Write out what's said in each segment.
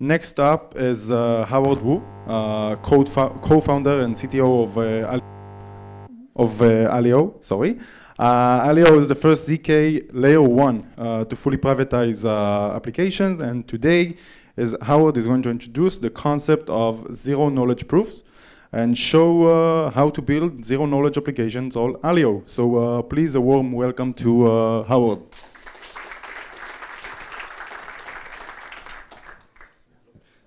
Next up is uh, Howard Wu, uh, co-founder and CTO of uh, of uh, Aleo. Sorry, uh, Aleo is the first zk layer one uh, to fully privatize applications, and today is Howard is going to introduce the concept of zero knowledge proofs and show how to build zero knowledge applications on Aleo. So please a warm welcome to Howard.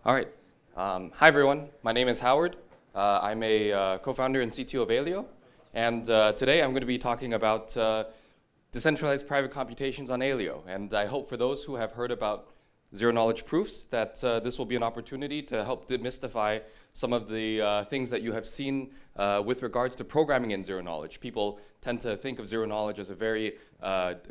All right. Um, hi, everyone. My name is Howard. Uh, I'm a uh, co-founder and CTO of Aleo. And uh, today I'm going to be talking about uh, decentralized private computations on Aleo. And I hope for those who have heard about zero-knowledge proofs that uh, this will be an opportunity to help demystify some of the uh, things that you have seen with regards to programming in zero-knowledge. People tend to think of zero-knowledge as a very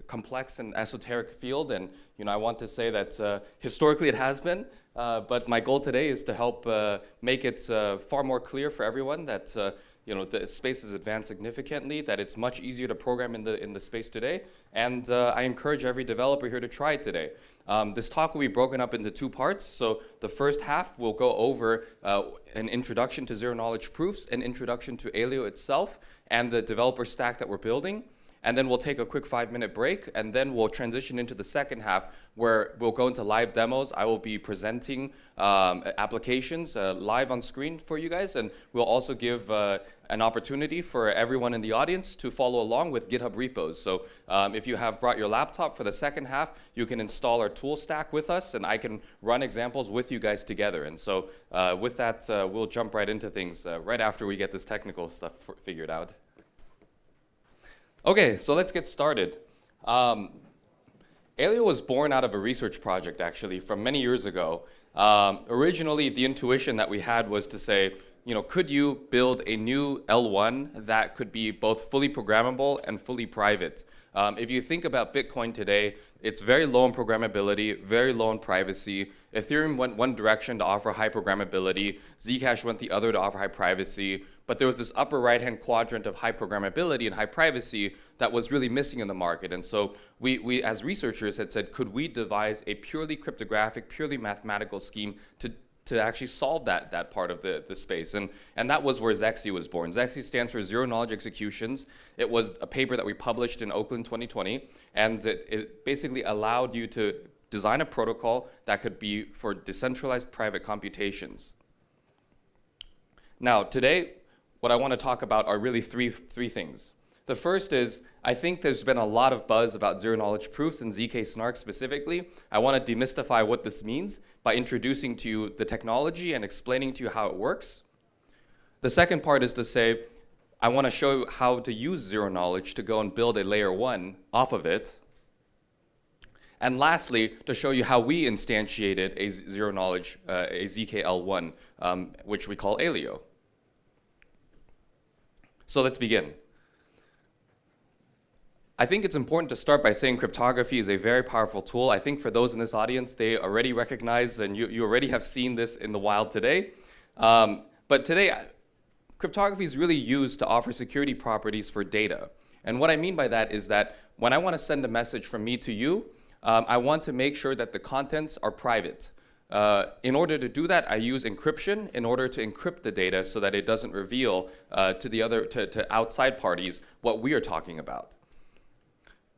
complex and esoteric field. And you know, I want to say that historically it has been, uh, but my goal today is to help uh, make it uh, far more clear for everyone that uh, you know the space has advanced significantly, that it's much easier to program in the in the space today, and uh, I encourage every developer here to try it today. Um, this talk will be broken up into two parts. So the first half will go over an introduction to zero knowledge proofs, an introduction to Aleo itself, and the developer stack that we're building and then we'll take a quick five minute break, and then we'll transition into the second half where we'll go into live demos. I will be presenting um, applications uh, live on screen for you guys, and we'll also give uh, an opportunity for everyone in the audience to follow along with GitHub repos. So um, if you have brought your laptop for the second half, you can install our tool stack with us, and I can run examples with you guys together. And so uh, with that, uh, we'll jump right into things uh, right after we get this technical stuff figured out. Okay, so let's get started. Um, was born out of a research project, actually, from many years ago. Um, originally, the intuition that we had was to say, you know, could you build a new L1 that could be both fully programmable and fully private? Um, if you think about Bitcoin today, it's very low in programmability, very low in privacy. Ethereum went one direction to offer high programmability. Zcash went the other to offer high privacy but there was this upper right-hand quadrant of high programmability and high privacy that was really missing in the market. And so we, we as researchers had said, could we devise a purely cryptographic, purely mathematical scheme to, to actually solve that, that part of the, the space. And, and that was where Zexe was born. Zexe stands for Zero Knowledge Executions. It was a paper that we published in Oakland 2020, and it, it basically allowed you to design a protocol that could be for decentralized private computations. Now, today, what I want to talk about are really three, three things. The first is, I think there's been a lot of buzz about zero knowledge proofs and ZK snark specifically. I want to demystify what this means by introducing to you the technology and explaining to you how it works. The second part is to say, I want to show you how to use zero knowledge to go and build a layer one off of it. And lastly, to show you how we instantiated a zero knowledge, uh, a ZKL1, um, which we call Aleo. So let's begin. I think it's important to start by saying cryptography is a very powerful tool. I think for those in this audience, they already recognize and you, you already have seen this in the wild today. Um, but today, cryptography is really used to offer security properties for data. And what I mean by that is that when I want to send a message from me to you, um, I want to make sure that the contents are private. Uh, in order to do that, I use encryption in order to encrypt the data so that it doesn't reveal uh, to the other to, to outside parties what we are talking about.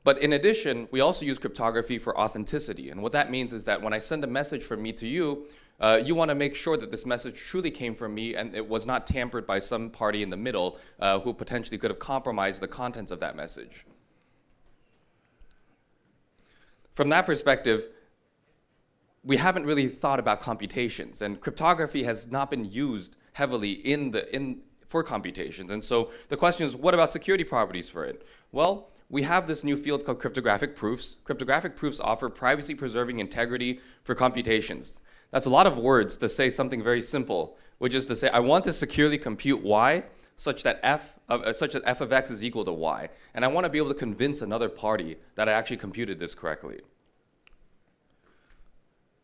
But in addition, we also use cryptography for authenticity. And what that means is that when I send a message from me to you, uh, you want to make sure that this message truly came from me and it was not tampered by some party in the middle uh, who potentially could have compromised the contents of that message. From that perspective, we haven't really thought about computations, and cryptography has not been used heavily in the in for computations. And so the question is, what about security properties for it? Well, we have this new field called cryptographic proofs. Cryptographic proofs offer privacy-preserving integrity for computations. That's a lot of words to say something very simple, which is to say, I want to securely compute y such that f of, uh, such that f of x is equal to y, and I want to be able to convince another party that I actually computed this correctly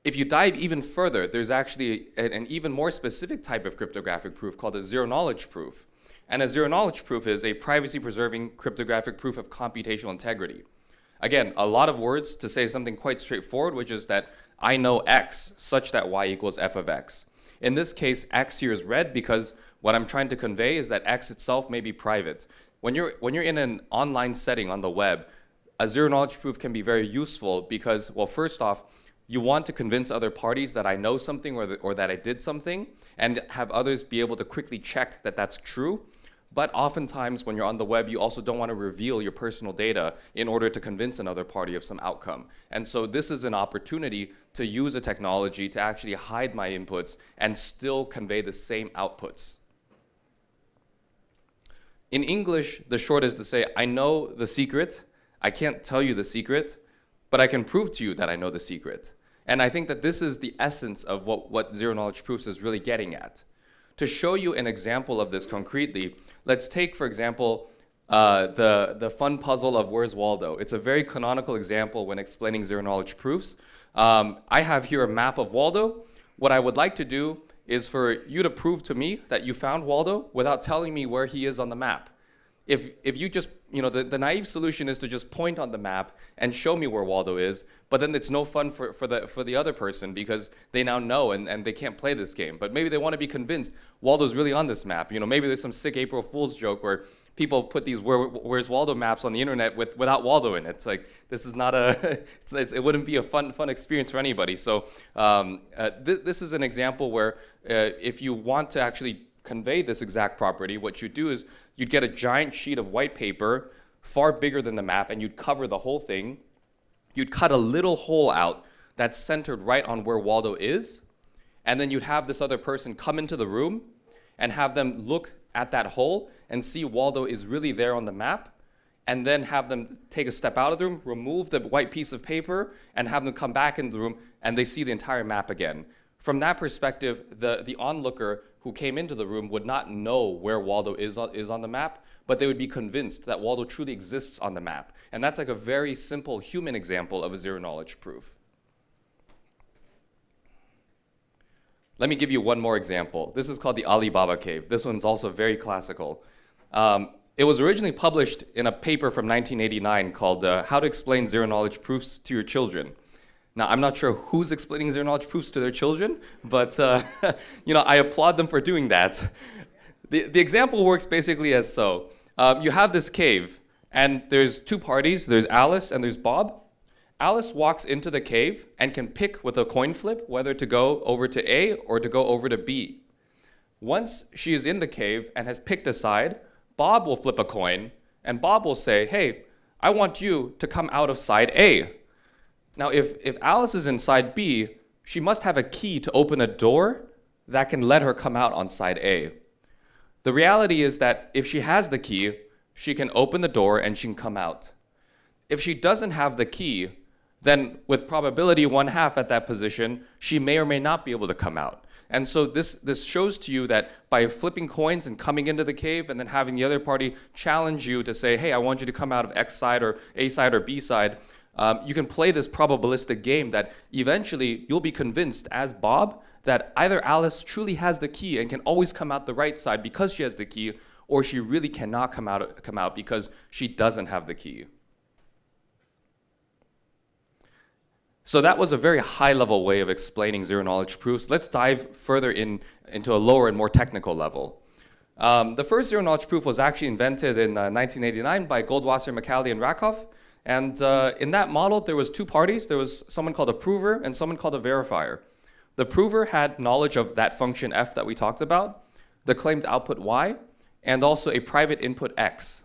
if you dive even further, there's actually an, an, even more specific type of cryptographic proof called a zero knowledge proof. And a zero knowledge proof is a privacy preserving cryptographic proof of computational integrity. Again, a lot of words to say something quite straightforward, which is that I know x such that y equals f of x. In this case, x here is red because what I'm trying to convey is that x itself may be private. When you're, when you're in an online setting on the web, a zero knowledge proof can be very useful because, well, first off, you want to convince other parties that I know something or, or that I did something and have others be able to quickly check that that's true. But oftentimes when you're on the web, you also don't want to reveal your personal data in order to convince another party of some outcome. And so this is an opportunity to use a technology to actually hide my inputs and still convey the same outputs. In English, the short is to say, I know the secret. I can't tell you the secret, but I can prove to you that I know the secret. And I think that this is the essence of what, what zero knowledge proofs is really getting at. To show you an example of this concretely, let's take, for example, uh, the, the fun puzzle of Where's Waldo. It's a very canonical example when explaining zero knowledge proofs. Um, I have here a map of Waldo. What I would like to do is for you to prove to me that you found Waldo without telling me where he is on the map. If, if you just, you know, the, the naive solution is to just point on the map and show me where Waldo is, but then it's no fun for, for, the, for the other person because they now know and, and they can't play this game. But maybe they want to be convinced Waldo's really on this map. You know, maybe there's some sick April Fool's joke where people put these where, where's Waldo maps on the internet with without Waldo in it. It's like this is not a it's, it's, it wouldn't be a fun fun experience for anybody. So um, uh, th this is an example where uh, if you want to actually convey this exact property, what you do is you'd get a giant sheet of white paper far bigger than the map and you'd cover the whole thing you'd cut a little hole out that's centered right on where Waldo is, and then you'd have this other person come into the room and have them look at that hole and see Waldo is really there on the map, and then have them take a step out of the room, remove the white piece of paper, and have them come back into the room, and they see the entire map again. From that perspective, the, the onlooker who came into the room would not know where Waldo is on, is on the map, but they would be convinced that Waldo truly exists on the map. And that's like a very simple human example of a zero knowledge proof. Let me give you one more example. This is called the Alibaba Cave. This one's also very classical. Um, it was originally published in a paper from 1989 called uh, How to Explain Zero Knowledge Proofs to Your Children. Now, I'm not sure who's explaining zero knowledge proofs to their children, but uh, you know, I applaud them for doing that. The, the example works basically as so. Um, you have this cave, and there's two parties. There's Alice and there's Bob. Alice walks into the cave and can pick with a coin flip whether to go over to A or to go over to B. Once she is in the cave and has picked a side, Bob will flip a coin, and Bob will say, hey, I want you to come out of side A. Now, if, if Alice is inside B, she must have a key to open a door that can let her come out on side A. The reality is that if she has the key, she can open the door and she can come out. If she doesn't have the key, then with probability one half at that position, she may or may not be able to come out. And so this, this shows to you that by flipping coins and coming into the cave and then having the other party challenge you to say, hey, I want you to come out of X side or A side or B side, um, you can play this probabilistic game that eventually you'll be convinced as Bob that either Alice truly has the key and can always come out the right side because she has the key, or she really cannot come out, come out because she doesn't have the key. So that was a very high level way of explaining zero knowledge proofs. Let's dive further in, into a lower and more technical level. Um, the first zero knowledge proof was actually invented in uh, 1989 by Goldwasser, Micali, and Rackoff. And uh, in that model, there was two parties. There was someone called a prover and someone called a verifier. The prover had knowledge of that function f that we talked about, the claimed output y, and also a private input x.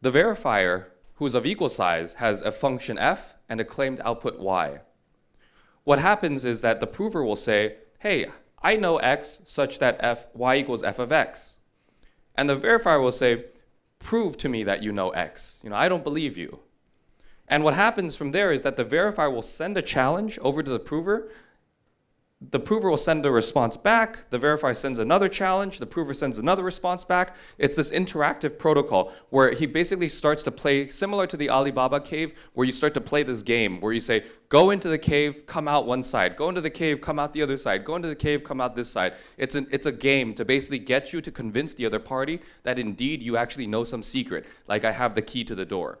The verifier, who is of equal size, has a function f and a claimed output y. What happens is that the prover will say, hey, I know x such that f, y equals f of x. And the verifier will say, prove to me that you know x. You know, I don't believe you. And what happens from there is that the verifier will send a challenge over to the prover the prover will send a response back, the verifier sends another challenge, the prover sends another response back. It's this interactive protocol where he basically starts to play similar to the Alibaba cave, where you start to play this game where you say, go into the cave, come out one side, go into the cave, come out the other side, go into the cave, come out this side. It's, an, it's a game to basically get you to convince the other party that indeed you actually know some secret, like I have the key to the door.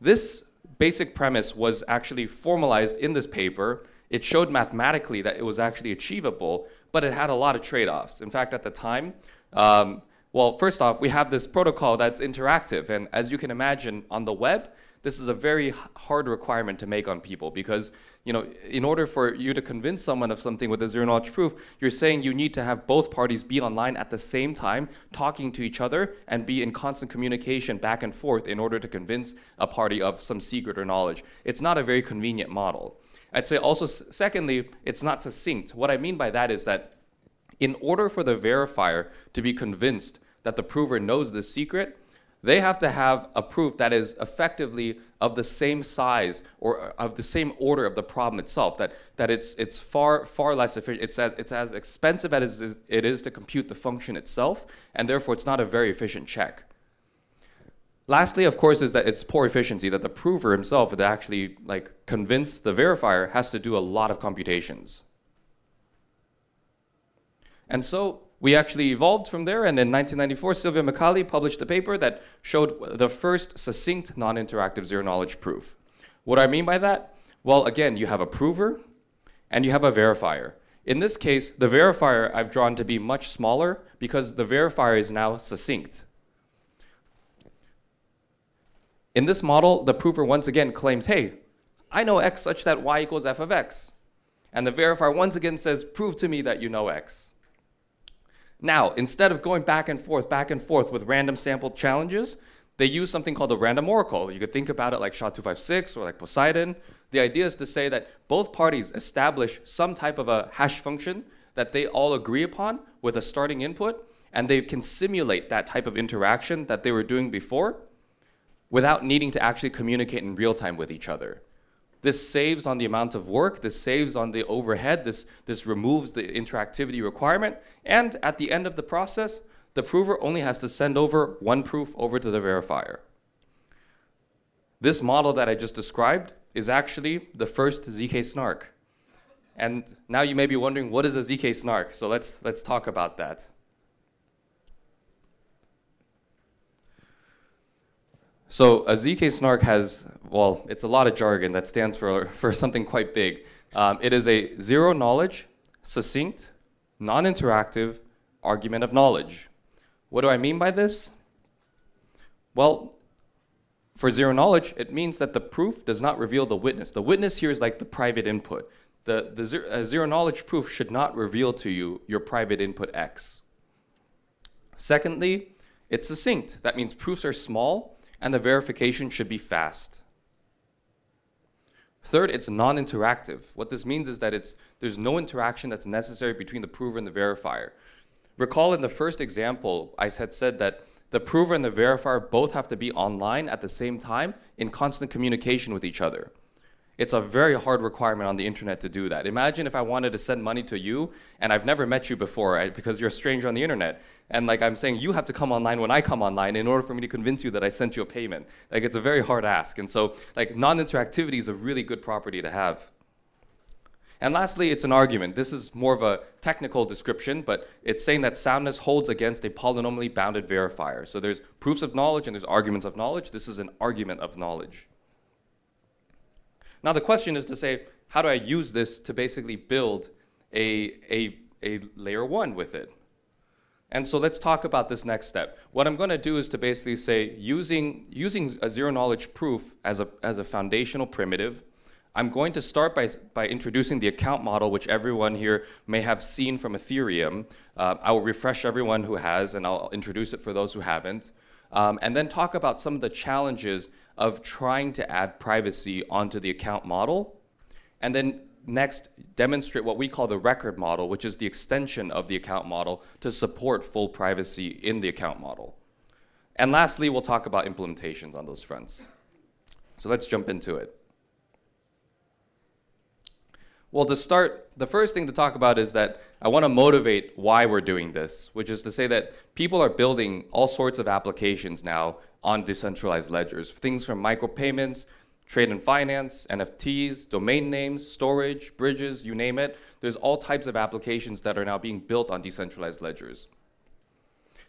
This basic premise was actually formalized in this paper. It showed mathematically that it was actually achievable, but it had a lot of trade-offs. In fact, at the time, um, well, first off, we have this protocol that's interactive, and as you can imagine, on the web, this is a very hard requirement to make on people because you know in order for you to convince someone of something with a zero knowledge proof you're saying you need to have both parties be online at the same time talking to each other and be in constant communication back and forth in order to convince a party of some secret or knowledge it's not a very convenient model i'd say also secondly it's not succinct what i mean by that is that in order for the verifier to be convinced that the prover knows the secret they have to have a proof that is effectively of the same size or uh, of the same order of the problem itself, that, that it's, it's far, far less efficient. It's, as, it's as expensive as it is to compute the function itself, and therefore it's not a very efficient check. Lastly, of course, is that it's poor efficiency, that the prover himself to actually like convince the verifier has to do a lot of computations. And so we actually evolved from there, and in 1994, Silvio Micali published a paper that showed the first succinct non-interactive zero-knowledge proof. What do I mean by that? Well, again, you have a prover, and you have a verifier. In this case, the verifier I've drawn to be much smaller because the verifier is now succinct. In this model, the prover once again claims, hey, I know x such that y equals f of x. And the verifier once again says, prove to me that you know x. Now, instead of going back and forth, back and forth with random sample challenges, they use something called a random oracle. You could think about it like SHA-256 or like Poseidon. The idea is to say that both parties establish some type of a hash function that they all agree upon with a starting input, and they can simulate that type of interaction that they were doing before without needing to actually communicate in real time with each other. This saves on the amount of work, this saves on the overhead, this, this removes the interactivity requirement, and at the end of the process, the prover only has to send over one proof over to the verifier. This model that I just described is actually the first ZK snark. And now you may be wondering, what is a ZK snark? So let's, let's talk about that. So a ZK snark has, well, it's a lot of jargon that stands for, for something quite big. Um, it is a zero knowledge, succinct, non-interactive argument of knowledge. What do I mean by this? Well, for zero knowledge, it means that the proof does not reveal the witness. The witness here is like the private input. The, the zero, zero knowledge proof should not reveal to you your private input X. Secondly, it's succinct. That means proofs are small and the verification should be fast. Third, it's non-interactive. What this means is that it's, there's no interaction that's necessary between the prover and the verifier. Recall in the first example, I had said that the prover and the verifier both have to be online at the same time in constant communication with each other. It's a very hard requirement on the internet to do that. Imagine if I wanted to send money to you and I've never met you before right? because you're a stranger on the internet. And like I'm saying, you have to come online when I come online in order for me to convince you that I sent you a payment. Like it's a very hard ask. And so like non-interactivity is a really good property to have. And lastly, it's an argument. This is more of a technical description, but it's saying that soundness holds against a polynomially bounded verifier. So there's proofs of knowledge and there's arguments of knowledge. This is an argument of knowledge. Now the question is to say, how do I use this to basically build a, a, a layer one with it? And so let's talk about this next step. What I'm going to do is to basically say, using, using a zero knowledge proof as a, as a foundational primitive, I'm going to start by, by introducing the account model, which everyone here may have seen from Ethereum. Uh, I will refresh everyone who has, and I'll introduce it for those who haven't. Um, and then talk about some of the challenges of trying to add privacy onto the account model. And then next, demonstrate what we call the record model, which is the extension of the account model to support full privacy in the account model. And lastly, we'll talk about implementations on those fronts. So let's jump into it. Well, to start, the first thing to talk about is that I want to motivate why we're doing this, which is to say that people are building all sorts of applications now on decentralized ledgers. Things from micropayments, trade and finance, NFTs, domain names, storage, bridges, you name it. There's all types of applications that are now being built on decentralized ledgers.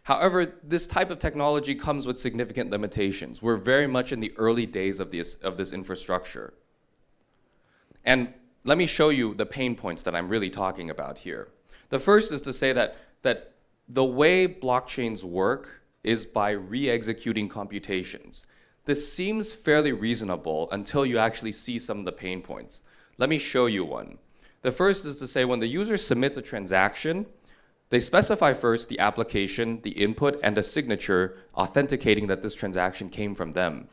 However, this type of technology comes with significant limitations. We're very much in the early days of this, of this infrastructure. And let me show you the pain points that I'm really talking about here. The first is to say that, that the way blockchains work is by re-executing computations. This seems fairly reasonable until you actually see some of the pain points. Let me show you one. The first is to say when the user submits a transaction, they specify first the application, the input, and a signature authenticating that this transaction came from them.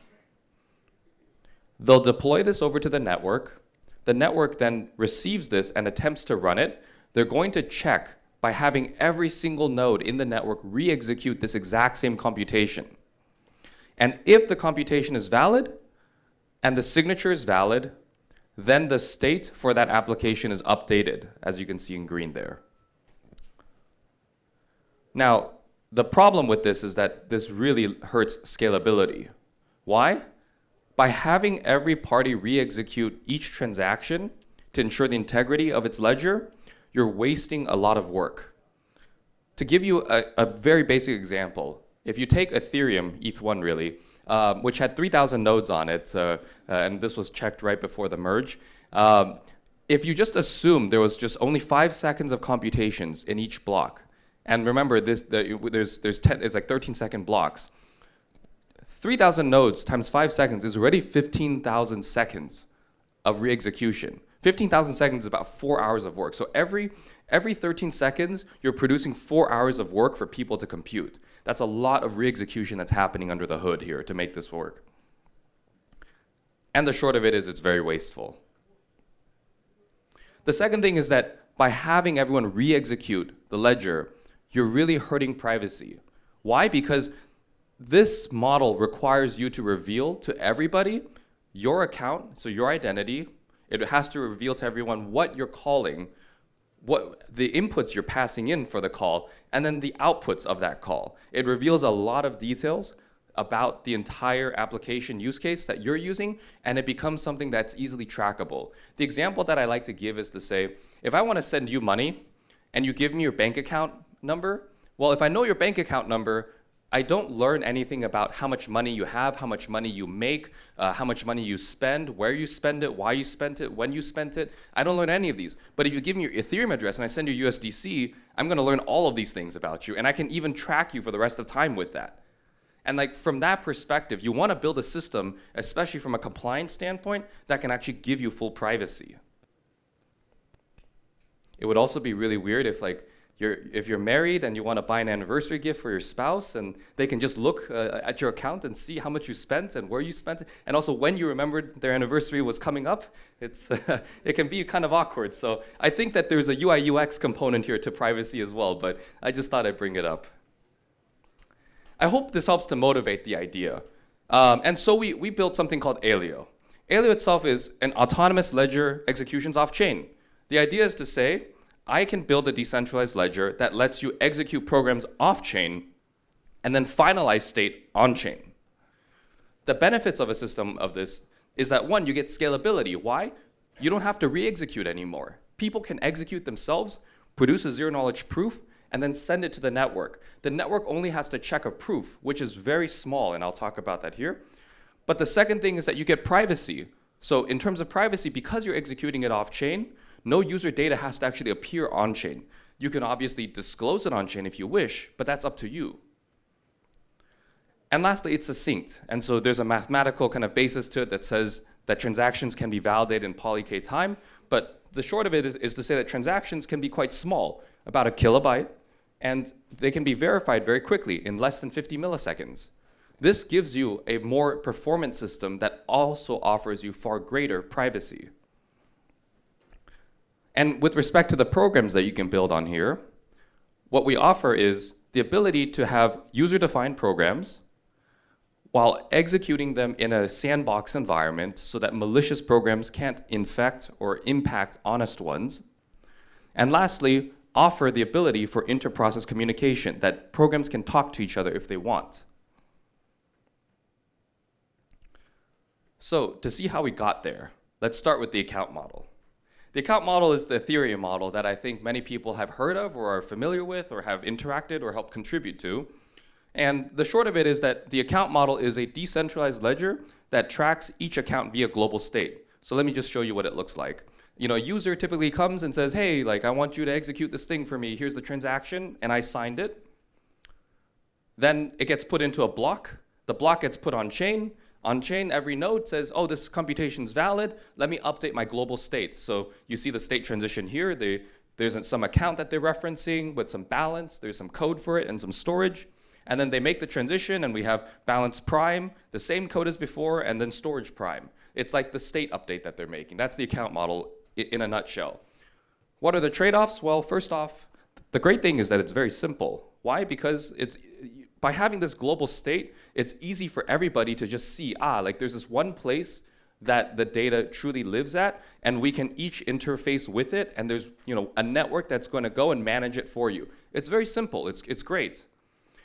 They'll deploy this over to the network. The network then receives this and attempts to run it. They're going to check by having every single node in the network re-execute this exact same computation. And if the computation is valid and the signature is valid, then the state for that application is updated, as you can see in green there. Now, the problem with this is that this really hurts scalability. Why? By having every party re-execute each transaction to ensure the integrity of its ledger, you're wasting a lot of work. To give you a, a very basic example, if you take Ethereum, ETH1 really, um, which had 3,000 nodes on it, uh, uh, and this was checked right before the merge, um, if you just assume there was just only five seconds of computations in each block, and remember, this, the, there's, there's 10, it's like 13 second blocks. 3,000 nodes times 5 seconds is already 15,000 seconds of re-execution. 15,000 seconds is about 4 hours of work. So every, every 13 seconds, you're producing 4 hours of work for people to compute. That's a lot of re-execution that's happening under the hood here to make this work. And the short of it is it's very wasteful. The second thing is that by having everyone re-execute the ledger, you're really hurting privacy. Why? Because this model requires you to reveal to everybody your account, so your identity. It has to reveal to everyone what you're calling, what the inputs you're passing in for the call, and then the outputs of that call. It reveals a lot of details about the entire application use case that you're using, and it becomes something that's easily trackable. The example that I like to give is to say, if I want to send you money, and you give me your bank account number? Well, if I know your bank account number, I don't learn anything about how much money you have, how much money you make, uh, how much money you spend, where you spend it, why you spent it, when you spent it. I don't learn any of these. But if you give me your Ethereum address and I send you USDC, I'm going to learn all of these things about you, and I can even track you for the rest of time with that. And like from that perspective, you want to build a system, especially from a compliance standpoint, that can actually give you full privacy. It would also be really weird if like you're, if you're married and you want to buy an anniversary gift for your spouse, and they can just look uh, at your account and see how much you spent and where you spent it, and also when you remembered their anniversary was coming up, it's, uh, it can be kind of awkward. So I think that there's a UI UX component here to privacy as well, but I just thought I'd bring it up. I hope this helps to motivate the idea. Um, and so we, we built something called Aleo. Aleo itself is an autonomous ledger executions off-chain. The idea is to say, I can build a decentralized ledger that lets you execute programs off-chain and then finalize state on-chain. The benefits of a system of this is that one, you get scalability. Why? You don't have to re-execute anymore. People can execute themselves, produce a zero-knowledge proof, and then send it to the network. The network only has to check a proof, which is very small, and I'll talk about that here. But the second thing is that you get privacy. So in terms of privacy, because you're executing it off-chain, no user data has to actually appear on-chain. You can obviously disclose it on-chain if you wish, but that's up to you. And lastly, it's succinct. And so there's a mathematical kind of basis to it that says that transactions can be validated in poly-K time, but the short of it is, is to say that transactions can be quite small, about a kilobyte, and they can be verified very quickly in less than 50 milliseconds. This gives you a more performant system that also offers you far greater privacy. And with respect to the programs that you can build on here, what we offer is the ability to have user-defined programs while executing them in a sandbox environment so that malicious programs can't infect or impact honest ones. And lastly, offer the ability for inter-process communication, that programs can talk to each other if they want. So to see how we got there, let's start with the account model. The account model is the Ethereum model that I think many people have heard of or are familiar with or have interacted or helped contribute to. And the short of it is that the account model is a decentralized ledger that tracks each account via global state. So let me just show you what it looks like. You know, a user typically comes and says, hey, like I want you to execute this thing for me. Here's the transaction, and I signed it. Then it gets put into a block. The block gets put on chain. On chain, every node says, oh, this computation is valid. Let me update my global state. So you see the state transition here. They, there's some account that they're referencing with some balance. There's some code for it and some storage. And then they make the transition, and we have balance prime, the same code as before, and then storage prime. It's like the state update that they're making. That's the account model in a nutshell. What are the trade-offs? Well, first off, the great thing is that it's very simple. Why? Because it's by having this global state, it's easy for everybody to just see, ah, like there's this one place that the data truly lives at, and we can each interface with it, and there's you know a network that's going to go and manage it for you. It's very simple. It's it's great.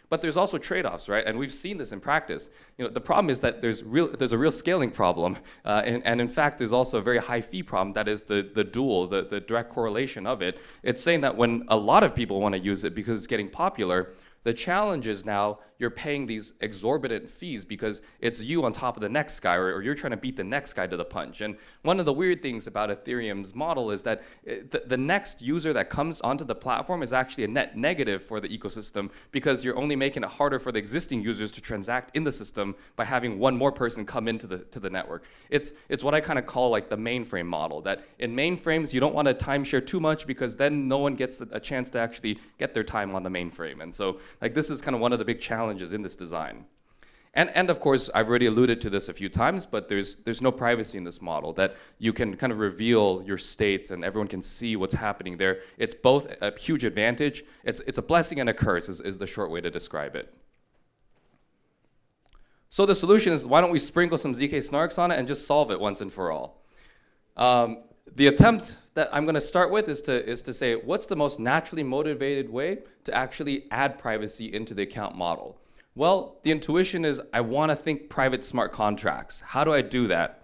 But there's also trade-offs, right? And we've seen this in practice. You know, the problem is that there's real there's a real scaling problem, uh, and, and in fact, there's also a very high fee problem. That is the the dual, the the direct correlation of it. It's saying that when a lot of people want to use it because it's getting popular, the challenge is now you're paying these exorbitant fees because it's you on top of the next guy, or, or, you're trying to beat the next guy to the punch. And one of the weird things about Ethereum's model is that the, the next user that comes onto the platform is actually a net negative for the ecosystem because you're only making it harder for the existing users to transact in the system by having one more person come into the to the network. It's it's what I kind of call like the mainframe model. That in mainframes you don't want to timeshare too much because then no one gets a chance to actually get their time on the mainframe. And so like this is kind of one of the big challenges in this design. And, and of course, I've already alluded to this a few times, but there's, there's no privacy in this model, that you can kind of reveal your state and everyone can see what's happening there. It's both a huge advantage, it's, it's a blessing and a curse, is, is the short way to describe it. So the solution is why don't we sprinkle some ZK snarks on it and just solve it once and for all? Um, the attempt that I'm going to start with is to, is to say, what's the most naturally motivated way to actually add privacy into the account model? Well, the intuition is I want to think private smart contracts. How do I do that?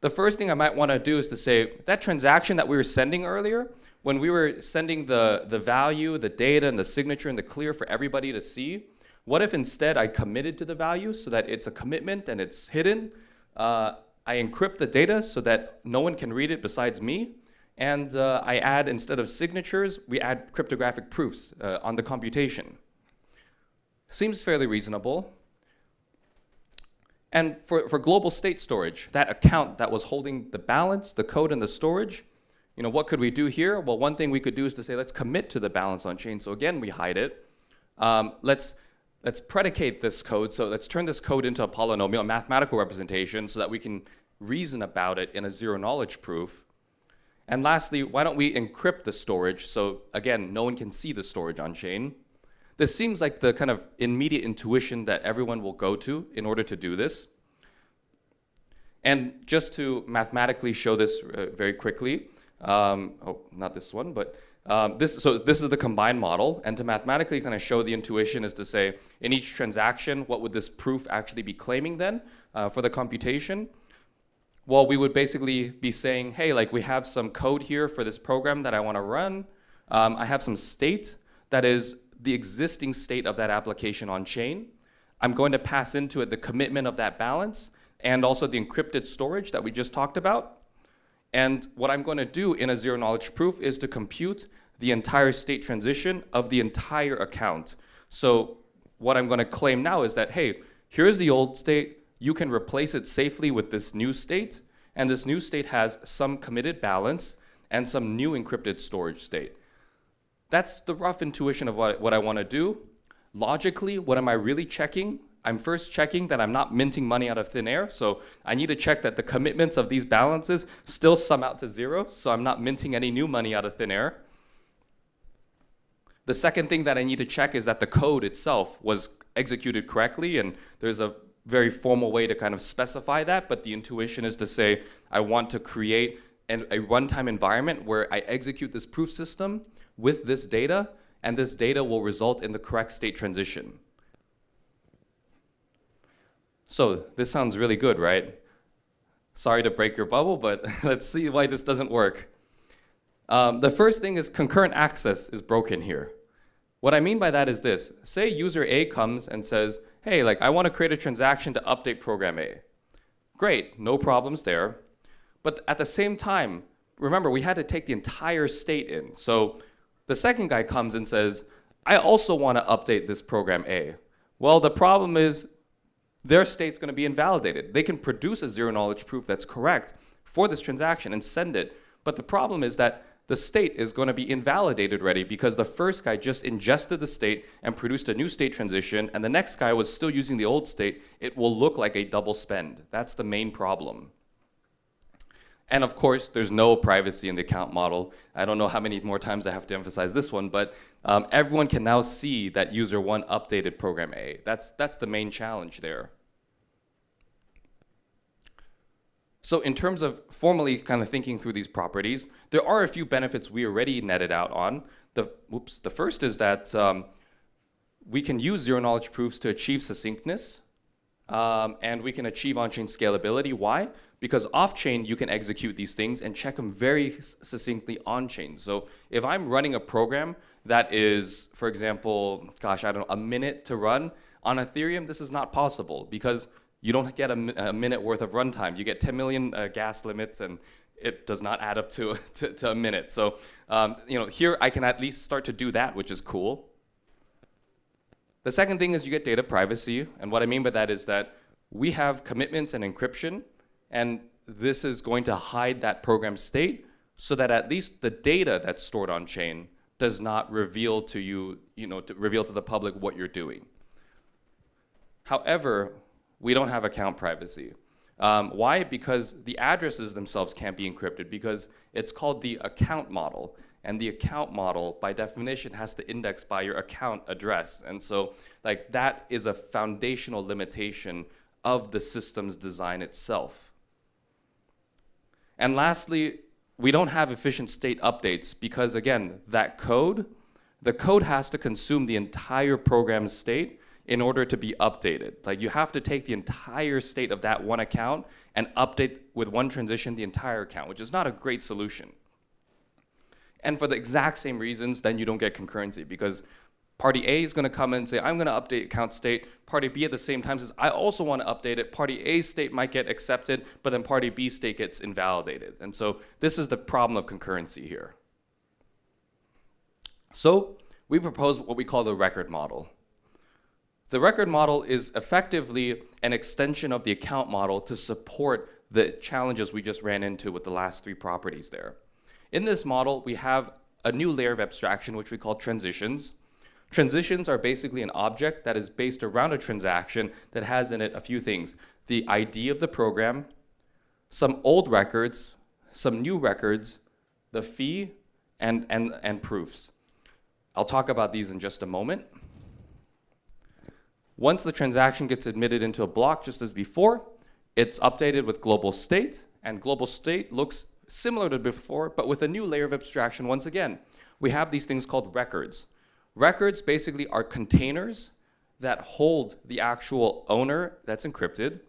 The first thing I might want to do is to say, that transaction that we were sending earlier, when we were sending the, the value, the data, and the signature and the clear for everybody to see, what if instead I committed to the value so that it's a commitment and it's hidden? Uh, I encrypt the data so that no one can read it besides me. And uh, I add, instead of signatures, we add cryptographic proofs uh, on the computation. Seems fairly reasonable. And for, for global state storage, that account that was holding the balance, the code, and the storage, you know, what could we do here? Well, one thing we could do is to say, let's commit to the balance on chain. So again, we hide it. Um, let's let's predicate this code. So let's turn this code into a polynomial, a mathematical representation, so that we can reason about it in a zero knowledge proof. And lastly, why don't we encrypt the storage so, again, no one can see the storage on chain? This seems like the kind of immediate intuition that everyone will go to in order to do this. And just to mathematically show this uh, very quickly, um, oh, not this one, but um, this, so this is the combined model, and to mathematically kind of show the intuition is to say, in each transaction, what would this proof actually be claiming then uh, for the computation? Well, we would basically be saying, hey, like we have some code here for this program that I want to run. Um, I have some state that is the existing state of that application on chain. I'm going to pass into it the commitment of that balance and also the encrypted storage that we just talked about. And what I'm going to do in a zero knowledge proof is to compute the entire state transition of the entire account. So what I'm going to claim now is that, hey, here's the old state. You can replace it safely with this new state. And this new state has some committed balance and some new encrypted storage state. That's the rough intuition of what, what I want to do. Logically, what am I really checking? I'm first checking that I'm not minting money out of thin air. So I need to check that the commitments of these balances still sum out to zero. So I'm not minting any new money out of thin air. The second thing that I need to check is that the code itself was executed correctly. And there's a very formal way to kind of specify that. But the intuition is to say, I want to create an, a runtime environment where I execute this proof system with this data. And this data will result in the correct state transition. So this sounds really good, right? Sorry to break your bubble, but let's see why this doesn't work. Um, the first thing is concurrent access is broken here. What I mean by that is this. Say user A comes and says, hey, like I want to create a transaction to update program A. Great, no problems there. But at the same time, remember, we had to take the entire state in. So the second guy comes and says, I also want to update this program A. Well, the problem is their state's going to be invalidated. They can produce a zero knowledge proof that's correct for this transaction and send it. But the problem is that the state is going to be invalidated already because the first guy just ingested the state and produced a new state transition, and the next guy was still using the old state. It will look like a double spend. That's the main problem. And of course, there's no privacy in the account model. I don't know how many more times I have to emphasize this one, but um, everyone can now see that user one updated program A. That's, that's the main challenge there. So in terms of formally kind of thinking through these properties, there are a few benefits we already netted out on. The, whoops, the first is that um, we can use zero knowledge proofs to achieve succinctness, um, and we can achieve on-chain scalability. Why? Because off-chain, you can execute these things and check them very succinctly on-chain. So if I'm running a program that is, for example, gosh, I don't know, a minute to run, on Ethereum, this is not possible because you don't get a, a minute worth of runtime. You get 10 million uh, gas limits, and it does not add up to, to, to a minute. So, um, you know, here I can at least start to do that, which is cool. The second thing is you get data privacy, and what I mean by that is that we have commitments and encryption, and this is going to hide that program state so that at least the data that's stored on chain does not reveal to you, you know, to reveal to the public what you're doing. However, we don't have account privacy. Um, why? Because the addresses themselves can't be encrypted because it's called the account model. And the account model, by definition, has to index by your account address. And so like that is a foundational limitation of the system's design itself. And lastly, we don't have efficient state updates because again, that code, the code has to consume the entire program's state in order to be updated. Like you have to take the entire state of that one account and update with one transition the entire account, which is not a great solution. And for the exact same reasons, then you don't get concurrency because party A is going to come in and say, I'm going to update account state. Party B at the same time says, I also want to update it. Party A's state might get accepted, but then party B's state gets invalidated. And so this is the problem of concurrency here. So we propose what we call the record model. The record model is effectively an extension of the account model to support the challenges we just ran into with the last three properties there. In this model, we have a new layer of abstraction, which we call transitions. Transitions are basically an object that is based around a transaction that has in it a few things. The ID of the program, some old records, some new records, the fee, and, and, and proofs. I'll talk about these in just a moment. Once the transaction gets admitted into a block, just as before, it's updated with global state, and global state looks similar to before, but with a new layer of abstraction once again. We have these things called records. Records basically are containers that hold the actual owner that's encrypted,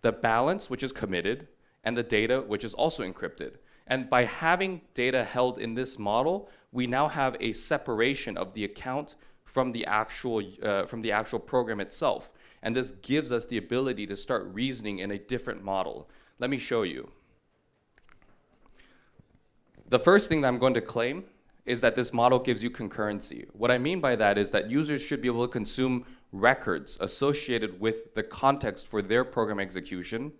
the balance, which is committed, and the data, which is also encrypted. And by having data held in this model, we now have a separation of the account from the actual uh, from the actual program itself. And this gives us the ability to start reasoning in a different model. Let me show you. The first thing that I'm going to claim is that this model gives you concurrency. What I mean by that is that users should be able to consume records associated with the context for their program execution.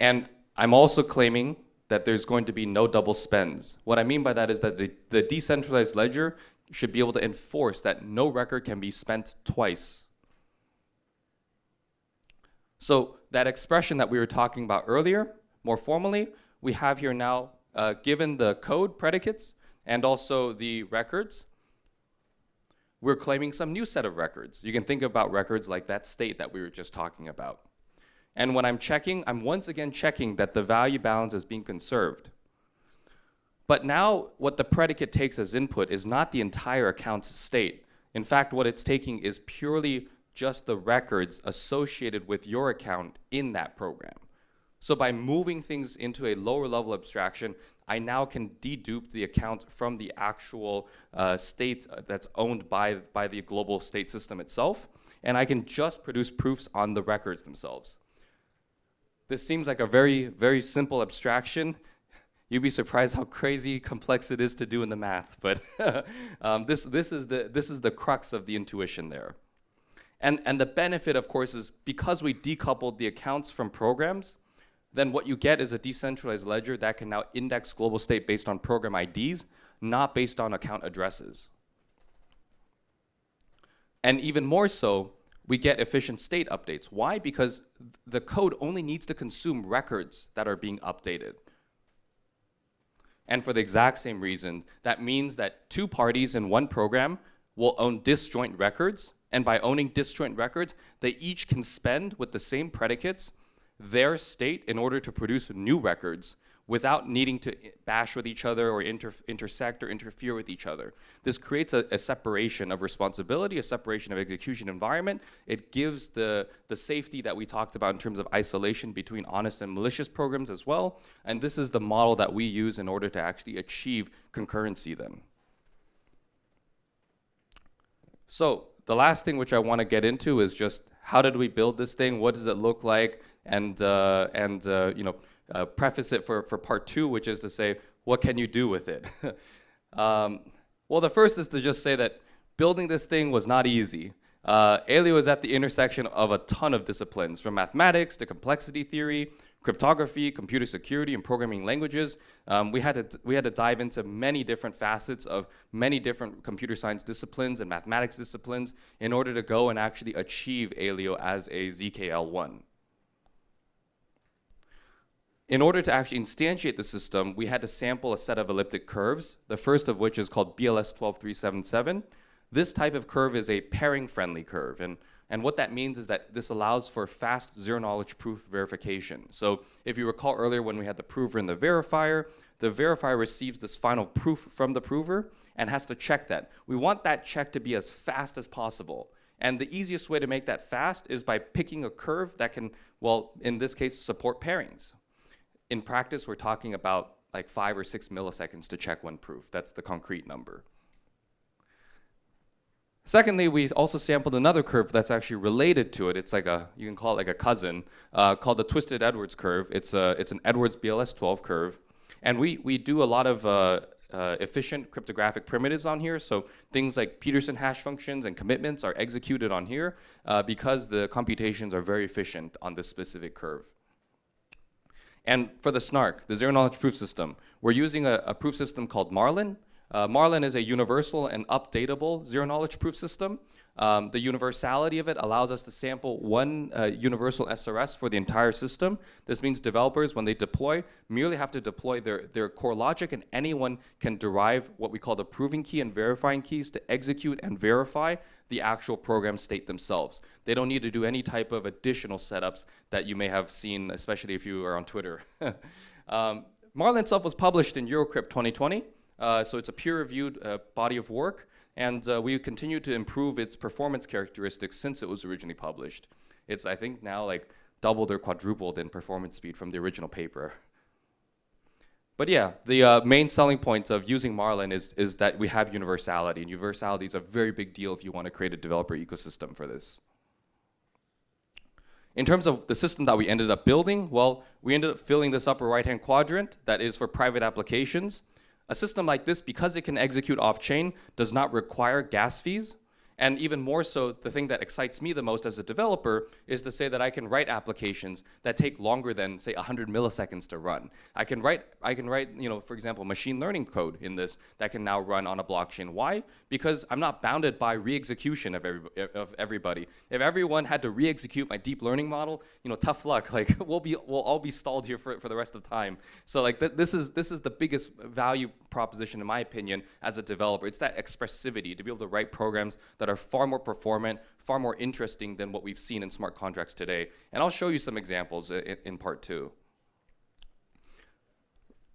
And I'm also claiming that there's going to be no double spends. What I mean by that is that the, the decentralized ledger should be able to enforce that no record can be spent twice. So that expression that we were talking about earlier, more formally, we have here now, uh, given the code predicates and also the records, we're claiming some new set of records. You can think about records like that state that we were just talking about. And when I'm checking, I'm once again checking that the value balance is being conserved. But now what the predicate takes as input is not the entire account's state. In fact, what it's taking is purely just the records associated with your account in that program. So by moving things into a lower level abstraction, I now can dedupe the account from the actual uh, state uh, that's owned by, by the global state system itself, and I can just produce proofs on the records themselves. This seems like a very, very simple abstraction. You'd be surprised how crazy complex it is to do in the math, but um, this, this, is the, this is the crux of the intuition there. And, and the benefit, of course, is because we decoupled the accounts from programs, then what you get is a decentralized ledger that can now index global state based on program IDs, not based on account addresses. And even more so, we get efficient state updates. Why? Because the code only needs to consume records that are being updated. And for the exact same reason, that means that two parties in one program will own disjoint records, and by owning disjoint records, they each can spend with the same predicates their state in order to produce new records without needing to bash with each other or inter intersect or interfere with each other. This creates a, a, separation of responsibility, a separation of execution environment. It gives the, the safety that we talked about in terms of isolation between honest and malicious programs as well. And this is the model that we use in order to actually achieve concurrency then. So the last thing which I want to get into is just how did we build this thing? What does it look like? and uh, and uh, you know uh, preface it for for part two, which is to say, what can you do with it? um, well, the first is to just say that building this thing was not easy. Uh, Aleo is at the intersection of a ton of disciplines, from mathematics to complexity theory, cryptography, computer security, and programming languages. Um, we, had to, we had to dive into many different facets of many different computer science disciplines and mathematics disciplines in order to go and actually achieve Aleo as a ZKL1. In order to actually instantiate the system, we had to sample a set of elliptic curves, the first of which is called BLS 12377. This type of curve is a pairing-friendly curve, and, and what that means is that this allows for fast zero-knowledge proof verification. So if you recall earlier when we had the prover and the verifier, the verifier receives this final proof from the prover and has to check that. We want that check to be as fast as possible. And the easiest way to make that fast is by picking a curve that can, well, in this case, support pairings in practice, we're talking about like five or six milliseconds to check one proof. That's the concrete number. Secondly, we also sampled another curve that's actually related to it. It's like a, you can call it like a cousin, uh, called the twisted Edwards curve. It's, a, it's an Edwards BLS12 curve. And we, we do a lot of uh, uh, efficient cryptographic primitives on here. So things like Pedersen hash functions and commitments are executed on here uh, because the computations are very efficient on this specific curve. And for the SNARK, the zero knowledge proof system, we're using a, a proof system called Marlin. Uh, Marlin is a universal and updatable zero knowledge proof system. Um, the universality of it allows us to sample one uh, universal SRS for the entire system. This means developers, when they deploy, merely have to deploy their, their core logic, and anyone can derive what we call the proving key and verifying keys to execute and verify the actual program state themselves. They don't need to do any type of additional setups that you may have seen, especially if you are on Twitter. um, Marlin itself was published in Eurocrypt 2020, uh, so it's a peer-reviewed uh, body of work and uh, we continue to improve its performance characteristics since it was originally published. It's, I think, now like doubled or quadrupled in performance speed from the original paper. But yeah, the uh, main selling point of using Marlin is, is that we have universality, and universality is a very big deal if you want to create a developer ecosystem for this. In terms of the system that we ended up building, well, we ended up filling this upper right-hand quadrant that is for private applications. A system like this, because it can execute off-chain, does not require gas fees, and even more so, the thing that excites me the most as a developer is to say that I can write applications that take longer than, say, 100 milliseconds to run. I can write, I can write, you know, for example, machine learning code in this that can now run on a blockchain. Why? Because I'm not bounded by re-execution of, every, of everybody. If everyone had to re-execute my deep learning model, you know, tough luck. Like we'll be, we'll all be stalled here for, for the rest of time. So like th this is this is the biggest value proposition in my opinion as a developer. It's that expressivity to be able to write programs that are far more performant, far more interesting than what we've seen in smart contracts today. And I'll show you some examples in, in part two.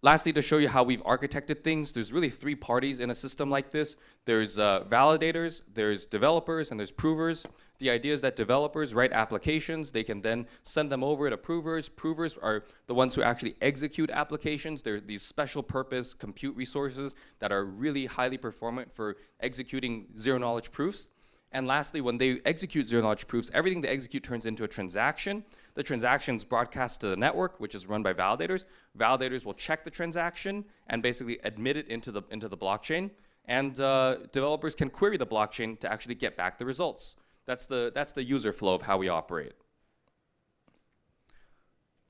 Lastly, to show you how we've architected things, there's really three parties in a system like this. There's uh, validators, there's developers, and there's provers. The idea is that developers write applications. They can then send them over to provers. Provers are the ones who actually execute applications. They're these special purpose compute resources that are really highly performant for executing zero knowledge proofs. And lastly, when they execute zero knowledge proofs, everything they execute turns into a transaction. The transaction is broadcast to the network, which is run by validators. Validators will check the transaction and basically admit it into the, into the blockchain. And uh, developers can query the blockchain to actually get back the results. That's the, that's the user flow of how we operate.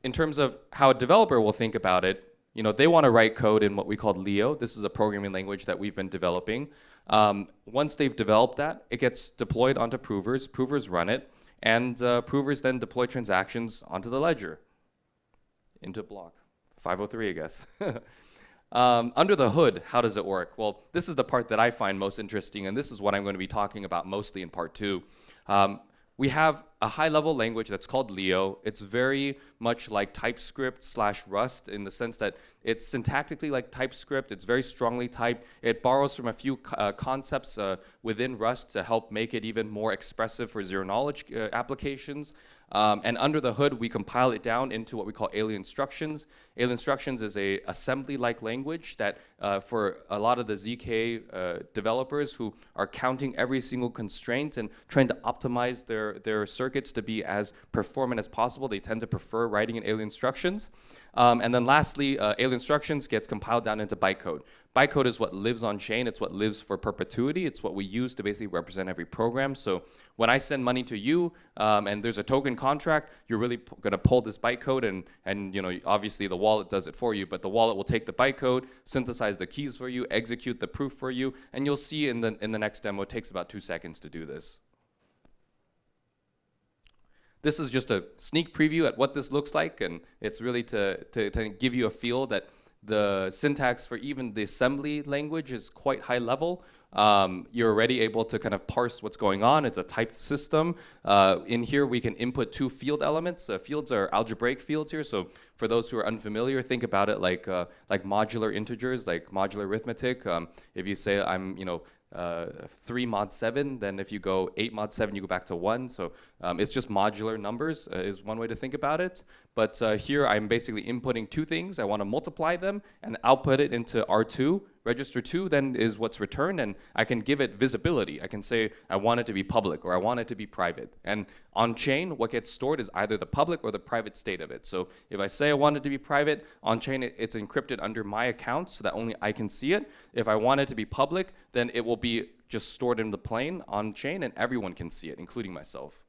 In terms of how a developer will think about it, you know, they want to write code in what we call Leo. This is a programming language that we've been developing. Um, once they've developed that, it gets deployed onto provers. Provers run it, and uh, provers then deploy transactions onto the ledger, into block 503, I guess. um, under the hood, how does it work? Well, this is the part that I find most interesting, and this is what I'm going to be talking about mostly in part two. Um, we have a high-level language that's called Leo. It's very much like TypeScript slash Rust in the sense that it's syntactically like TypeScript. It's very strongly typed. It borrows from a few uh, concepts uh, within Rust to help make it even more expressive for zero-knowledge uh, applications. Um, and under the hood, we compile it down into what we call Aleo instructions. Aleo instructions is a assembly-like language that uh, for a lot of the ZK uh, developers who are counting every single constraint and trying to optimize their, their circuits to be as performant as possible, they tend to prefer writing in Aleo instructions. Um, and then lastly, uh, Aleo instructions gets compiled down into bytecode. Bytecode is what lives on chain. It's what lives for perpetuity. It's what we use to basically represent every program. So when I send money to you um, and there's a token contract, you're really going to pull this bytecode and, and you know, obviously the wallet does it for you, but the wallet will take the bytecode, synthesize the keys for you, execute the proof for you, and you'll see in the, in the next demo, it takes about two seconds to do this. This is just a sneak preview at what this looks like, and it's really to, to, to give you a feel that the syntax for even the assembly language is quite high level. Um, you're already able to kind of parse what's going on. It's a typed system. Uh, in here, we can input two field elements. Uh, fields are algebraic fields here. So for those who are unfamiliar, think about it like uh, like modular integers, like modular arithmetic. Um, if you say I'm, you know, uh, 3 mod 7, then if you go 8 mod 7, you go back to 1. So um, it's just modular numbers uh, is one way to think about it. But uh, here I'm basically inputting two things. I want to multiply them and output it into R2 Register 2 then is what's returned, and I can give it visibility. I can say I want it to be public or I want it to be private. And on chain, what gets stored is either the public or the private state of it. So if I say I want it to be private, on chain it, it's encrypted under my account so that only I can see it. If I want it to be public, then it will be just stored in the plain on chain and everyone can see it, including myself.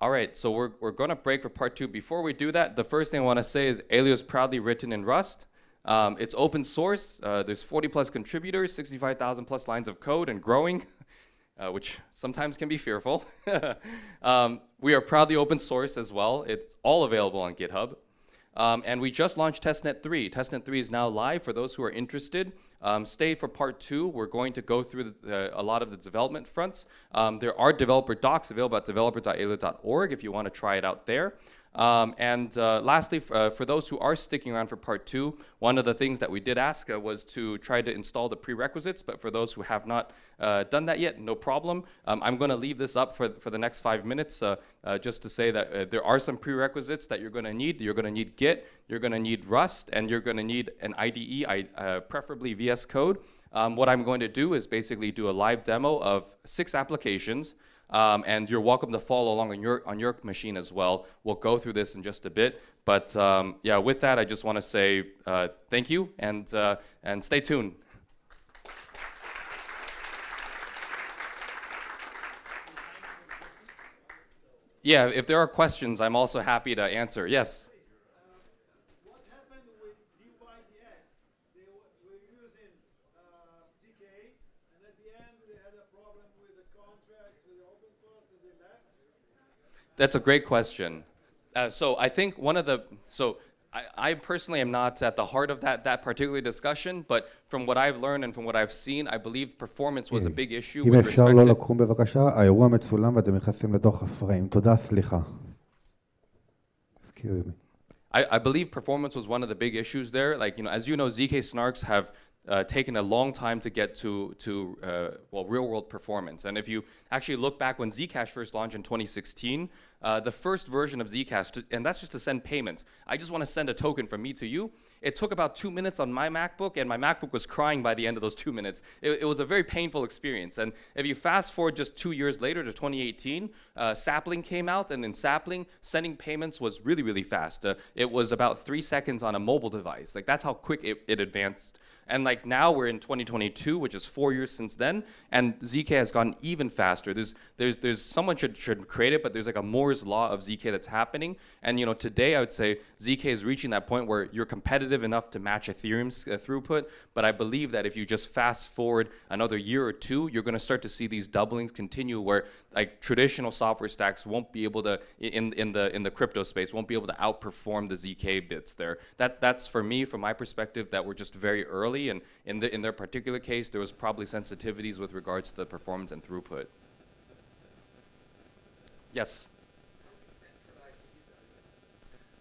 All right, so we're, we're going to break for part two. Before we do that, the first thing I want to say is Aleo is proudly written in Rust. Um, it's open source. Uh, there's 40 plus contributors, 65,000 plus lines of code and growing, uh, which sometimes can be fearful. um, we are proudly open source as well. It's all available on GitHub. Um, and we just launched testnet 3. Testnet 3 is now live for those who are interested. Um, stay for part two. We're going to go through the, a lot of the development fronts. Um, there are developer docs available at developer.aleo.org if you want to try it out there. Um, and uh, lastly, uh, for those who are sticking around for part two, one of the things that we did ask uh, was to try to install the prerequisites, but for those who have not uh, done that yet, no problem. Um, I'm going to leave this up for, for the next five minutes uh, uh, just to say that there are some prerequisites that you're going to need. You're going to need Git, you're going to need Rust, and you're going to need an IDE, preferably VS Code. Um, what I'm going to do is basically do a live demo of six applications. Um, and you're welcome to follow along on your, on your machine as well. We'll go through this in just a bit. But um, yeah, with that, I just want to say uh, thank you and, uh, and stay tuned. Yeah, if there are questions, I'm also happy to answer. Yes. That's a great question. Uh, so I think one of the so I, I, personally am not at the heart of that that particular discussion, but from what I've learned and from what I've seen, I believe performance was a big issue. אם אפשר לא לקום בבקשה, האירוע מצולם ואתם נכנסים לתוך הפריים. תודה, סליחה. I, I believe performance was one of the big issues there. Like, you know, as you know, ZK snarks have uh, taken a long time to get to, to uh, well, real world performance. And if you actually look back when Zcash first launched in 2016, uh, the first version of Zcash, to, and that's just to send payments. I just want to send a token from me to you. It took about two minutes on my MacBook, and my MacBook was crying by the end of those two minutes. It, it was a very painful experience. And if you fast forward just two years later to 2018, uh, Sapling came out, and in Sapling, sending payments was really, really fast. Uh, it was about three seconds on a mobile device. Like that's how quick it, it advanced. And like now we're in 2022, which is four years since then, and ZK has gone even faster. There's there's there's someone should should create it, but there's like a Moore's law of ZK that's happening. And you know today I would say ZK is reaching that point where you're competitive enough to match Ethereum's uh, throughput. But I believe that if you just fast forward another year or two, you're going to start to see these doublings continue, where like traditional software stacks won't be able to in in the in the crypto space won't be able to outperform the ZK bits there. That that's for me, from my perspective, that we're just very early and in, the, in their particular case, there was probably sensitivities with regards to the performance and throughput. Yes?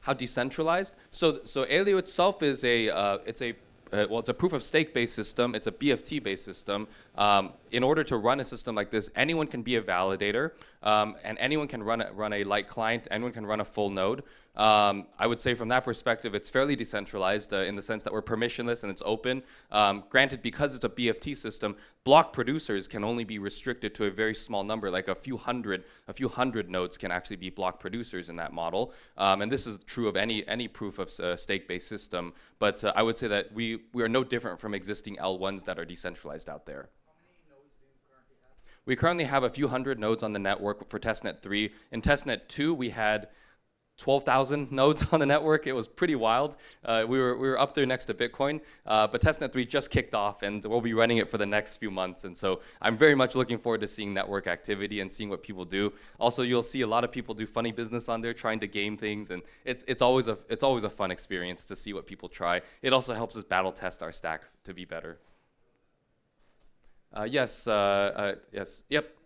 How decentralized? So, so Aleo itself is a, uh, it's a uh, well, it's a proof of stake based system. It's a BFT based system. Um, in order to run a system like this, anyone can be a validator, um, and anyone can run a, run a light client. Anyone can run a full node. Um, I would say from that perspective, it's fairly decentralized uh, in the sense that we're permissionless and it's open. Um, granted, because it's a BFT system, block producers can only be restricted to a very small number, like a few hundred, a few hundred nodes can actually be block producers in that model. Um, and this is true of any any proof of uh, stake-based system. But uh, I would say that we we are no different from existing L1s that are decentralized out there. We currently have a few hundred nodes on the network for testnet 3. In testnet 2, we had 12,000 nodes on the network. It was pretty wild. Uh, we, were, we were up there next to Bitcoin, uh, but testnet 3 just kicked off and we'll be running it for the next few months. And so I'm very much looking forward to seeing network activity and seeing what people do. Also, you'll see a lot of people do funny business on there, trying to game things, and it's, it's, always, a, it's always a fun experience to see what people try. It also helps us battle test our stack to be better. Uh, yes, uh, uh, yes, yep.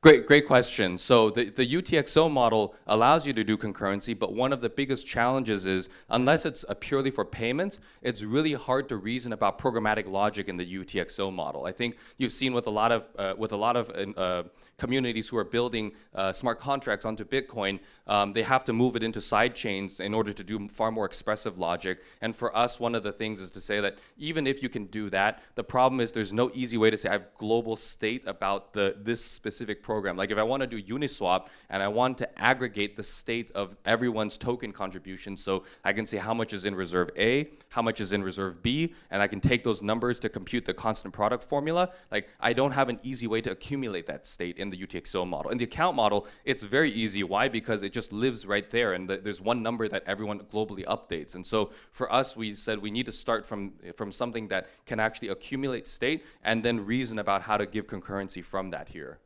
Great, great question. So the, the UTXO model allows you to do concurrency, but one of the biggest challenges is unless it's purely for payments, it's really hard to reason about programmatic logic in the UTXO model. I think you've seen with a lot of uh, with a lot of uh, communities who are building uh, smart contracts onto Bitcoin, um, they have to move it into side chains in order to do far more expressive logic. And for us, one of the things is to say that even if you can do that, the problem is there's no easy way to say I have global state about the this specific program. Like if I want to do Uniswap and I want to aggregate the state of everyone's token contribution, so I can say how much is in reserve A, how much is in reserve B, and I can take those numbers to compute the constant product formula. Like I don't have an easy way to accumulate that state in in the UTXO model. In the account model, it's very easy. Why? Because it just lives right there, and the, there's one number that everyone globally updates. And so for us, we said we need to start from from something that can actually accumulate state, and then reason about how to give concurrency from that here.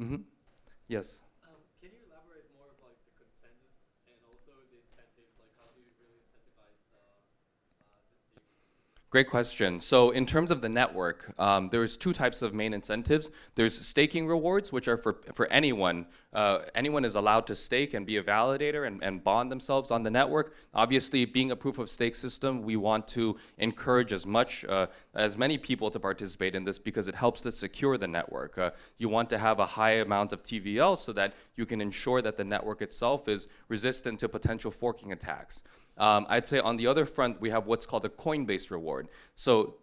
Mm-hmm. Yes. Great question. So in terms of the network, um, there's two types of main incentives. There's staking rewards, which are for, for anyone. Uh, anyone is allowed to stake and be a validator and, and bond themselves on the network. Obviously, being a proof of stake system, we want to encourage as much, uh, as many people to participate in this because it helps to secure the network. Uh, you want to have a high amount of TVL so that you can ensure that the network itself is resistant to potential forking attacks. Um, I'd say on the other front, we have what's called a Coinbase reward. So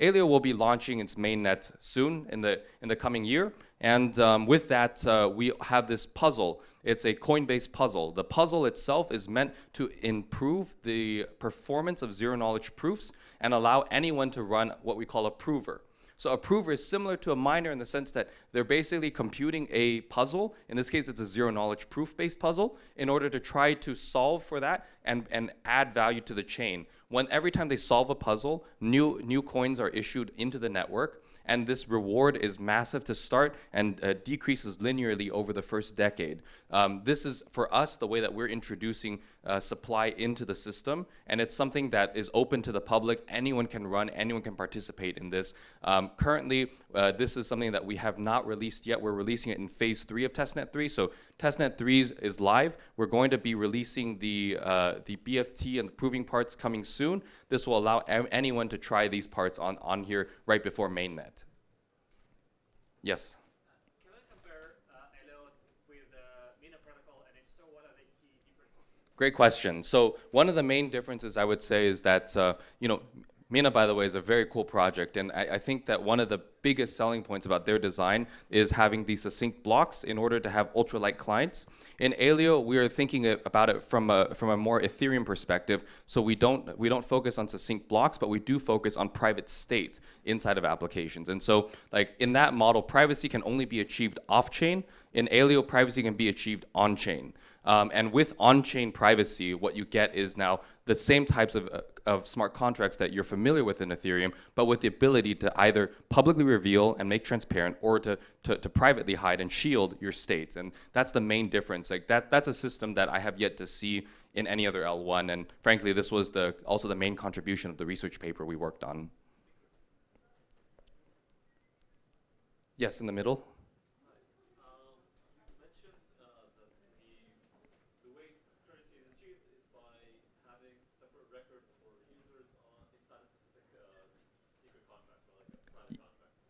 Aleo will be launching its mainnet soon in the, in the coming year. And um, with that, uh, we have this puzzle. It's a Coinbase puzzle. The puzzle itself is meant to improve the performance of zero knowledge proofs and allow anyone to run what we call a prover. So a prover is similar to a miner in the sense that they're basically computing a puzzle. In this case, it's a zero knowledge proof based puzzle in order to try to solve for that and, and add value to the chain. When every time they solve a puzzle, new, new coins are issued into the network. and this reward is massive to start and uh, decreases linearly over the first decade. Um, this is, for us, the way that we're introducing uh, supply into the system, and it's something that is open to the public. Anyone can run, anyone can participate in this. Um, currently, uh, this is something that we have not released yet. We're releasing it in phase three of testnet 3. So testnet 3 is live. We're going to be releasing the, uh, the BFT and the proving parts coming soon. This will allow anyone to try these parts on, on here right before mainnet. Yes? Great question. So one of the main differences I would say is that, uh, you know, Mina, by the way, is a very cool project, and I, I, think that one of the biggest selling points about their design is having these succinct blocks in order to have ultralight clients. In Aleo, we are thinking about it from a from a more Ethereum perspective. So we don't we don't focus on succinct blocks, but we do focus on private state inside of applications. And so, like in that model, privacy can only be achieved off chain. In Aleo, privacy can be achieved on chain. Um, and with on-chain privacy, what you get is now the same types of, uh, of smart contracts that you're familiar with in Ethereum, but with the ability to either publicly reveal and make transparent or to, to, to, privately hide and shield your states. And that's the main difference. Like that, that's a system that I have yet to see in any other L1. And frankly, this was the, also the main contribution of the research paper we worked on. Yes, in the middle. Yeah. Um, you cannot achieve uh, concurrency like this if you have any uh, like not public uh, global state for the contract, say an aggregation. But you mentioned uh, ANN, for example, right? Like, or even if it's a, a game contract that just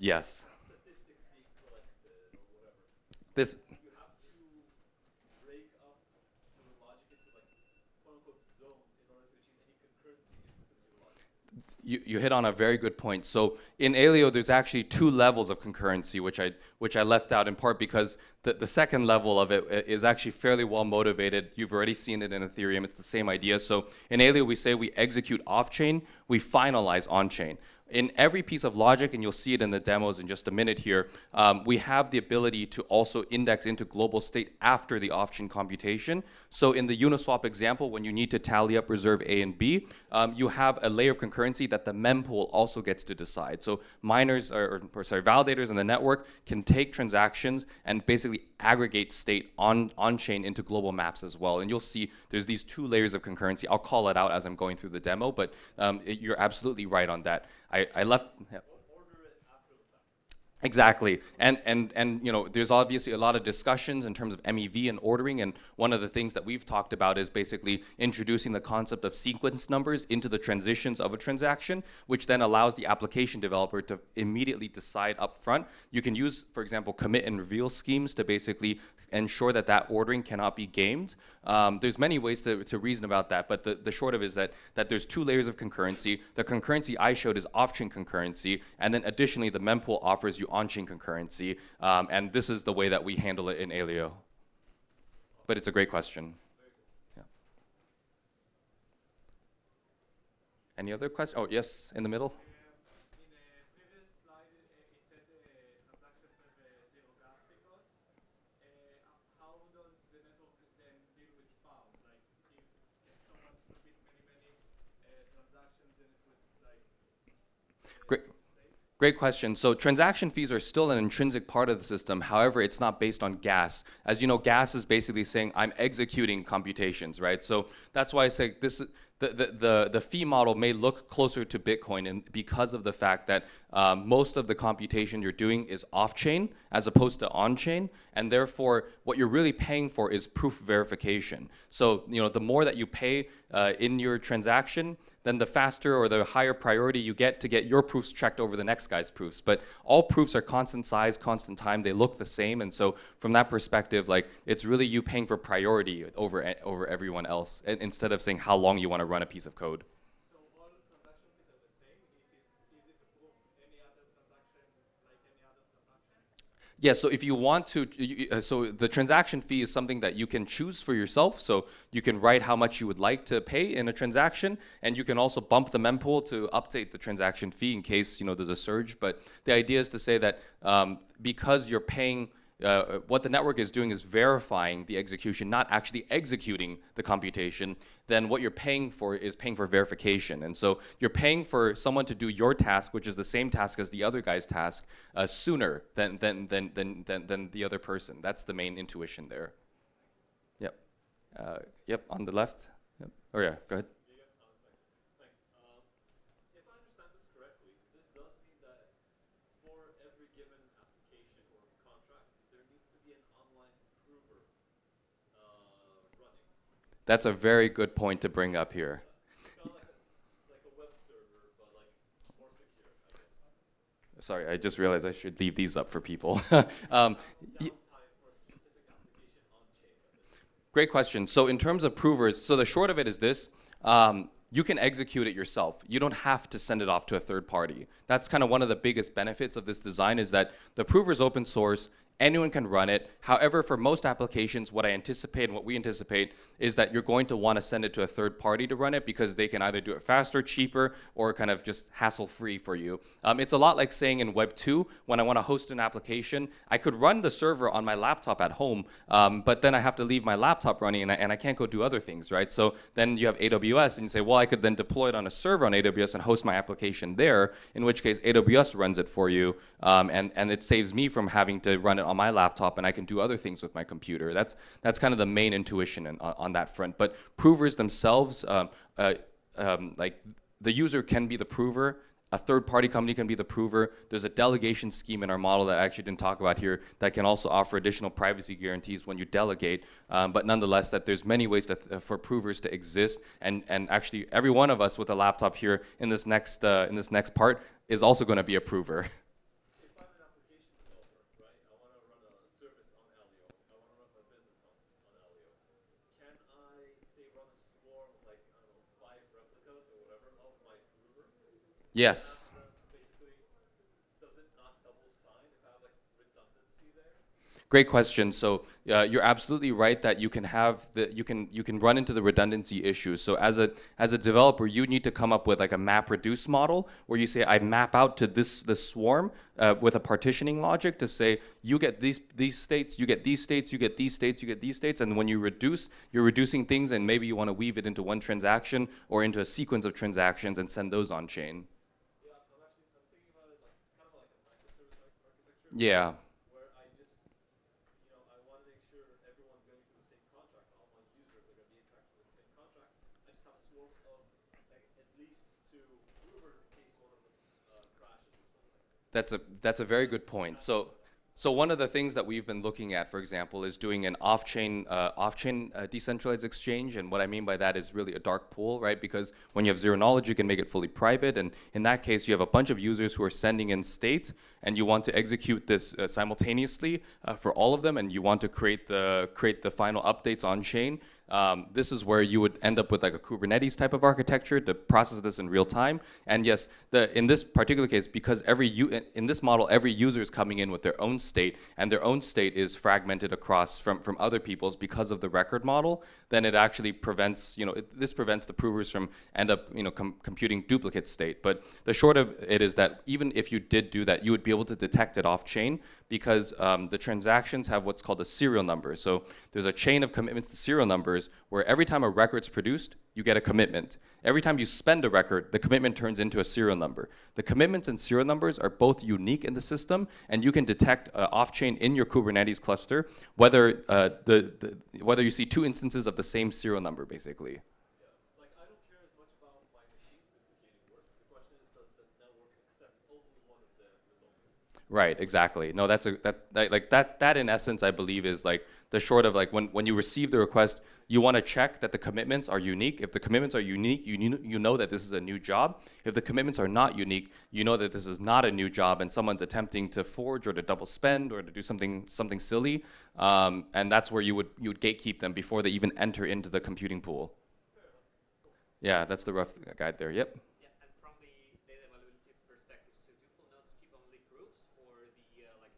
has yes. statistics being collected or whatever. This you, you hit on a very good point. So in Aleo, there's actually two levels of concurrency, which I, which I left out in part because the, the second level of it is actually fairly well motivated. You've already seen it in Ethereum. It's the same idea. So in Aleo, we say we execute off-chain, we finalize on-chain in every piece of logic, and you'll see it in the demos in just a minute here, um, we have the ability to also index into global state after the off-chain computation. So in the Uniswap example, when you need to tally up reserve A and B, um, you have a layer of concurrency that the mempool also gets to decide. So miners, or, or sorry, validators in the network can take transactions and basically aggregate state on, on-chain into global maps as well. And you'll see there's these two layers of concurrency. I'll call it out as I'm going through the demo, but um, it, you're absolutely right on that. I, I left. Yeah. Exactly, and and and you know, there's obviously a lot of discussions in terms of MEV and ordering, and one of the things that we've talked about is basically introducing the concept of sequence numbers into the transitions of a transaction, which then allows the application developer to immediately decide up front. You can use, for example, commit and reveal schemes to basically ensure that that ordering cannot be gamed. Um, there's many ways to, to reason about that, but the, the short of it is that, that there's two layers of concurrency. The concurrency I showed is off-chain concurrency, and then additionally, the mempool offers you on-chain concurrency, um, and this is the way that we handle it in Aleo. But it's a great question. Yeah. Any other questions? Oh, yes, in the middle. Great question. So transaction fees are still an intrinsic part of the system. However, it's not based on gas. As you know, gas is basically saying I'm executing computations, right? So that's why I say this the, the, the, the, fee model may look closer to Bitcoin and because of the fact that um, most of the computation you're doing is off-chain as opposed to on-chain, and therefore what you're really paying for is proof verification. So you know the more that you pay uh, in your transaction, then the faster or the higher priority you get to get your proofs checked over the next guy's proofs. But all proofs are constant size, constant time. They look the same, and so from that perspective, like it's really you paying for priority over over everyone else instead of saying how long you want to run a piece of code. Yeah, so if you want to, uh, so the transaction fee is something that you can choose for yourself. So you can write how much you would like to pay in a transaction, and you can also bump the mempool to update the transaction fee in case you know there's a surge. But the idea is to say that um, because you're paying uh, what the network is doing is verifying the execution, not actually executing the computation, then what you're paying for is paying for verification. And so you're paying for someone to do your task, which is the same task as the other guy's task, uh, sooner than, than, than, than, than, than the other person. That's the main intuition there. Yep. Uh, yep, on the left. Yep. Oh, yeah, go ahead. Thanks. Um, if I understand this correctly, this does mean that for every given application or contract, there needs to be an online prover uh, running. That's a very good point to bring up here. Sorry, I just realized I should leave these up for people. um. Great question. So in terms of provers, so the short of it is this. Um, you can execute it yourself. You don't have to send it off to a third party. That's kind of one of the biggest benefits of this design is that the prover is open source. Anyone can run it. However, for most applications, what I anticipate and what we anticipate is that you're going to want to send it to a third party to run it because they can either do it faster, cheaper, or kind of just hassle-free for you. Um, it's a lot like saying in Web 2, when I want to host an application, I could run the server on my laptop at home, um, but then I have to leave my laptop running and I, and I can't go do other things, right? So then you have AWS and you say, well, I could then deploy it on a server on AWS and host my application there, in which case AWS runs it for you, um, and, and it saves me from having to run it on my laptop and I can do other things with my computer. That's, that's kind of the main intuition in, on, on that front. But provers themselves, um, uh, um, like the user can be the prover, a third party company can be the prover. There's a delegation scheme in our model that I actually didn't talk about here that can also offer additional privacy guarantees when you delegate. Um, but nonetheless, that there's many ways that, uh, for provers to exist. And, and actually, every one of us with a laptop here in this next, uh, in this next part is also going to be a prover. If I'm an application developer, right, I want to run a service on Aleo, I want to run my business on, on Aleo, can I, say, run a swarm, like, I don't know, five replicas or whatever of my prover? yes. Basically, does it not double sign if I have, like, redundancy there? Great question. So uh, you're absolutely right that you can have the you can you can run into the redundancy issues. So as a as a developer, you need to come up with like a map reduce model where you say I map out to this this swarm uh, with a partitioning logic to say you get these these states, you get these states, you get these states, you get these states, and when you reduce, you're reducing things, and maybe you want to weave it into one transaction or into a sequence of transactions and send those on chain. Yeah, I'm actually, I'm thinking about it like, kind of like a microservice arch- architecture. Yeah. where I just, you know, I want to make sure everyone's going through the same contract. All my users are going to be interacting with the same contract. I just have a swarm of like at least two provers in case one of them uh, crashes or something. That's a that's a very good point. So so one of the things that we've been looking at, for example, is doing an off-chain uh, off-chain uh, decentralized exchange, and what I mean by that is really a dark pool, right? Because when you have zero knowledge, you can make it fully private, and in that case, you have a bunch of users who are sending in state, and you want to execute this uh, simultaneously uh, for all of them, and you want to create the create the final updates on chain. Um, this is where you would end up with like a Kubernetes type of architecture to process this in real time. And yes, the, in this particular case, because every in this model, every user is coming in with their own state, and their own state is fragmented across from, from other people's because of the record model, then it actually prevents, you know, it, this prevents the provers from end up, you know, com- computing duplicate state. But the short of it is that even if you did do that, you would be able to detect it off chain because um, the transactions have what's called a serial number. So there's a chain of commitments to serial numbers where every time a record's produced, you get a commitment. Every time you spend a record, the commitment turns into a serial number. The commitments and serial numbers are both unique in the system, and you can detect uh, off-chain in your Kubernetes cluster whether uh, the, the whether you see two instances of the same serial number, basically. Like I don't care as much about my machines duplicating work. The question is, does the network accept only one of the results? Right, exactly. No, that's a that, that like that that in essence I believe is like the short of like when when you receive the request, you want to check that the commitments are unique. If the commitments are unique, you you know that this is a new job. If the commitments are not unique, you know that this is not a new job and someone's attempting to forge or to double spend or to do something something silly. Um, and that's where you would you would gatekeep them before they even enter into the computing pool. Yeah, that's the rough guide there. Yep. Yeah, and from the data availability perspective, so do full nodes keep only proofs, or the uh, like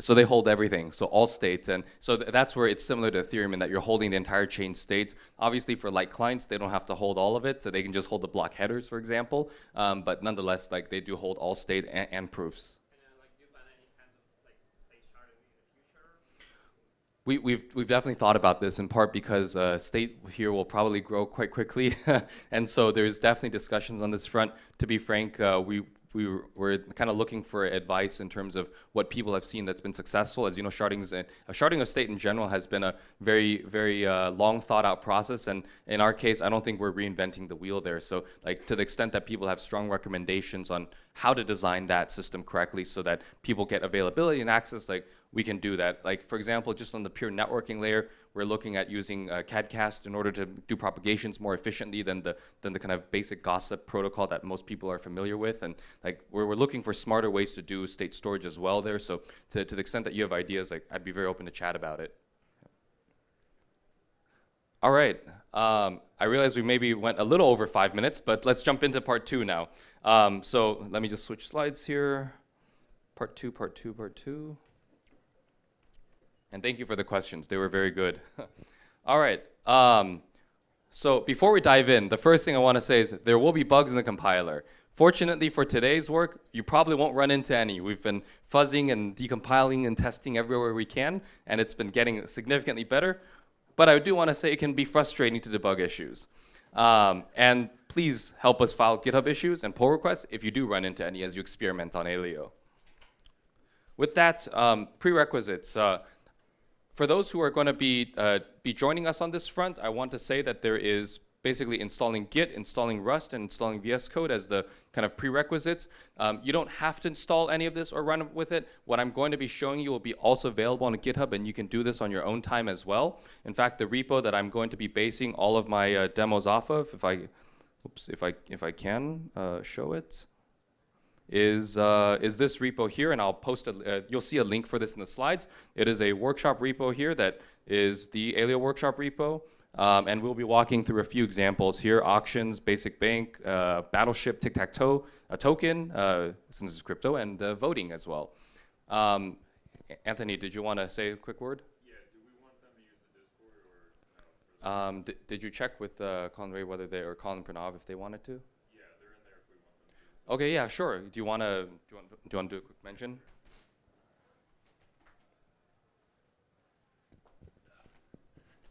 So they hold everything, so all states, and so th- that's where it's similar to Ethereum in that you're holding the entire chain state. Obviously, for like clients, they don't have to hold all of it, so they can just hold the block headers, for example. Um, but nonetheless, like they do hold all state and, and proofs. We, we've, we've definitely thought about this in part because uh, state here will probably grow quite quickly. and so there's definitely discussions on this front. To be frank, uh, we, we were, kind of looking for advice in terms of what people have seen that's been successful. As you know, sharding's a, a sharding of state in general has been a very, very uh, long thought out process. And in our case, I don't think we're reinventing the wheel there. So like to the extent that people have strong recommendations on how to design that system correctly so that people get availability and access, like we can do that. Like for example, just on the pure networking layer, we're looking at using uh, Kadcast in order to do propagations more efficiently than the than the kind of basic gossip protocol that most people are familiar with. And like we're, we're looking for smarter ways to do state storage as well there. So to, to the extent that you have ideas, like I'd be very open to chat about it. All right. Um, I realize we maybe went a little over five minutes, but let's jump into part two now. Um, so let me just switch slides here. Part two, part two, part two. And thank you for the questions. They were very good. All right. Um, so before we dive in, the first thing I want to say is there will be bugs in the compiler. Fortunately for today's work, you probably won't run into any. We've been fuzzing and decompiling and testing everywhere we can, and it's been getting significantly better. But I do want to say it can be frustrating to debug issues. Um, and please help us file GitHub issues and pull requests if you do run into any as you experiment on Aleo. With that, um, prerequisites. Uh, for those who are going to be, uh, be joining us on this front, I want to say that there is basically installing Git, installing Rust, and installing VS Code as the kind of prerequisites. Um, you don't have to install any of this or run with it. What I'm going to be showing you will be also available on GitHub, and you can do this on your own time as well. In fact, the repo that I'm going to be basing all of my uh, demos off of, if I, oops, if I, if I can uh, show it, is, uh, is this repo here, and I'll post a, uh, you'll see a link for this in the slides. It is a workshop repo here that is the Aleo workshop repo. Um, and we'll be walking through a few examples here, auctions, basic bank, uh, battleship, tic-tac-toe, a token, uh, since it's crypto, and uh, voting as well. Um, Anthony, did you want to say a quick word? Yeah, do we want them to use the Discord or no? Um, did, you check with uh, Colin Ray whether they, or Colin Pranav if they wanted to? Yeah, they're in there if we want them to Okay, yeah, sure. Do you want to, do you want, do you want to do a quick mention?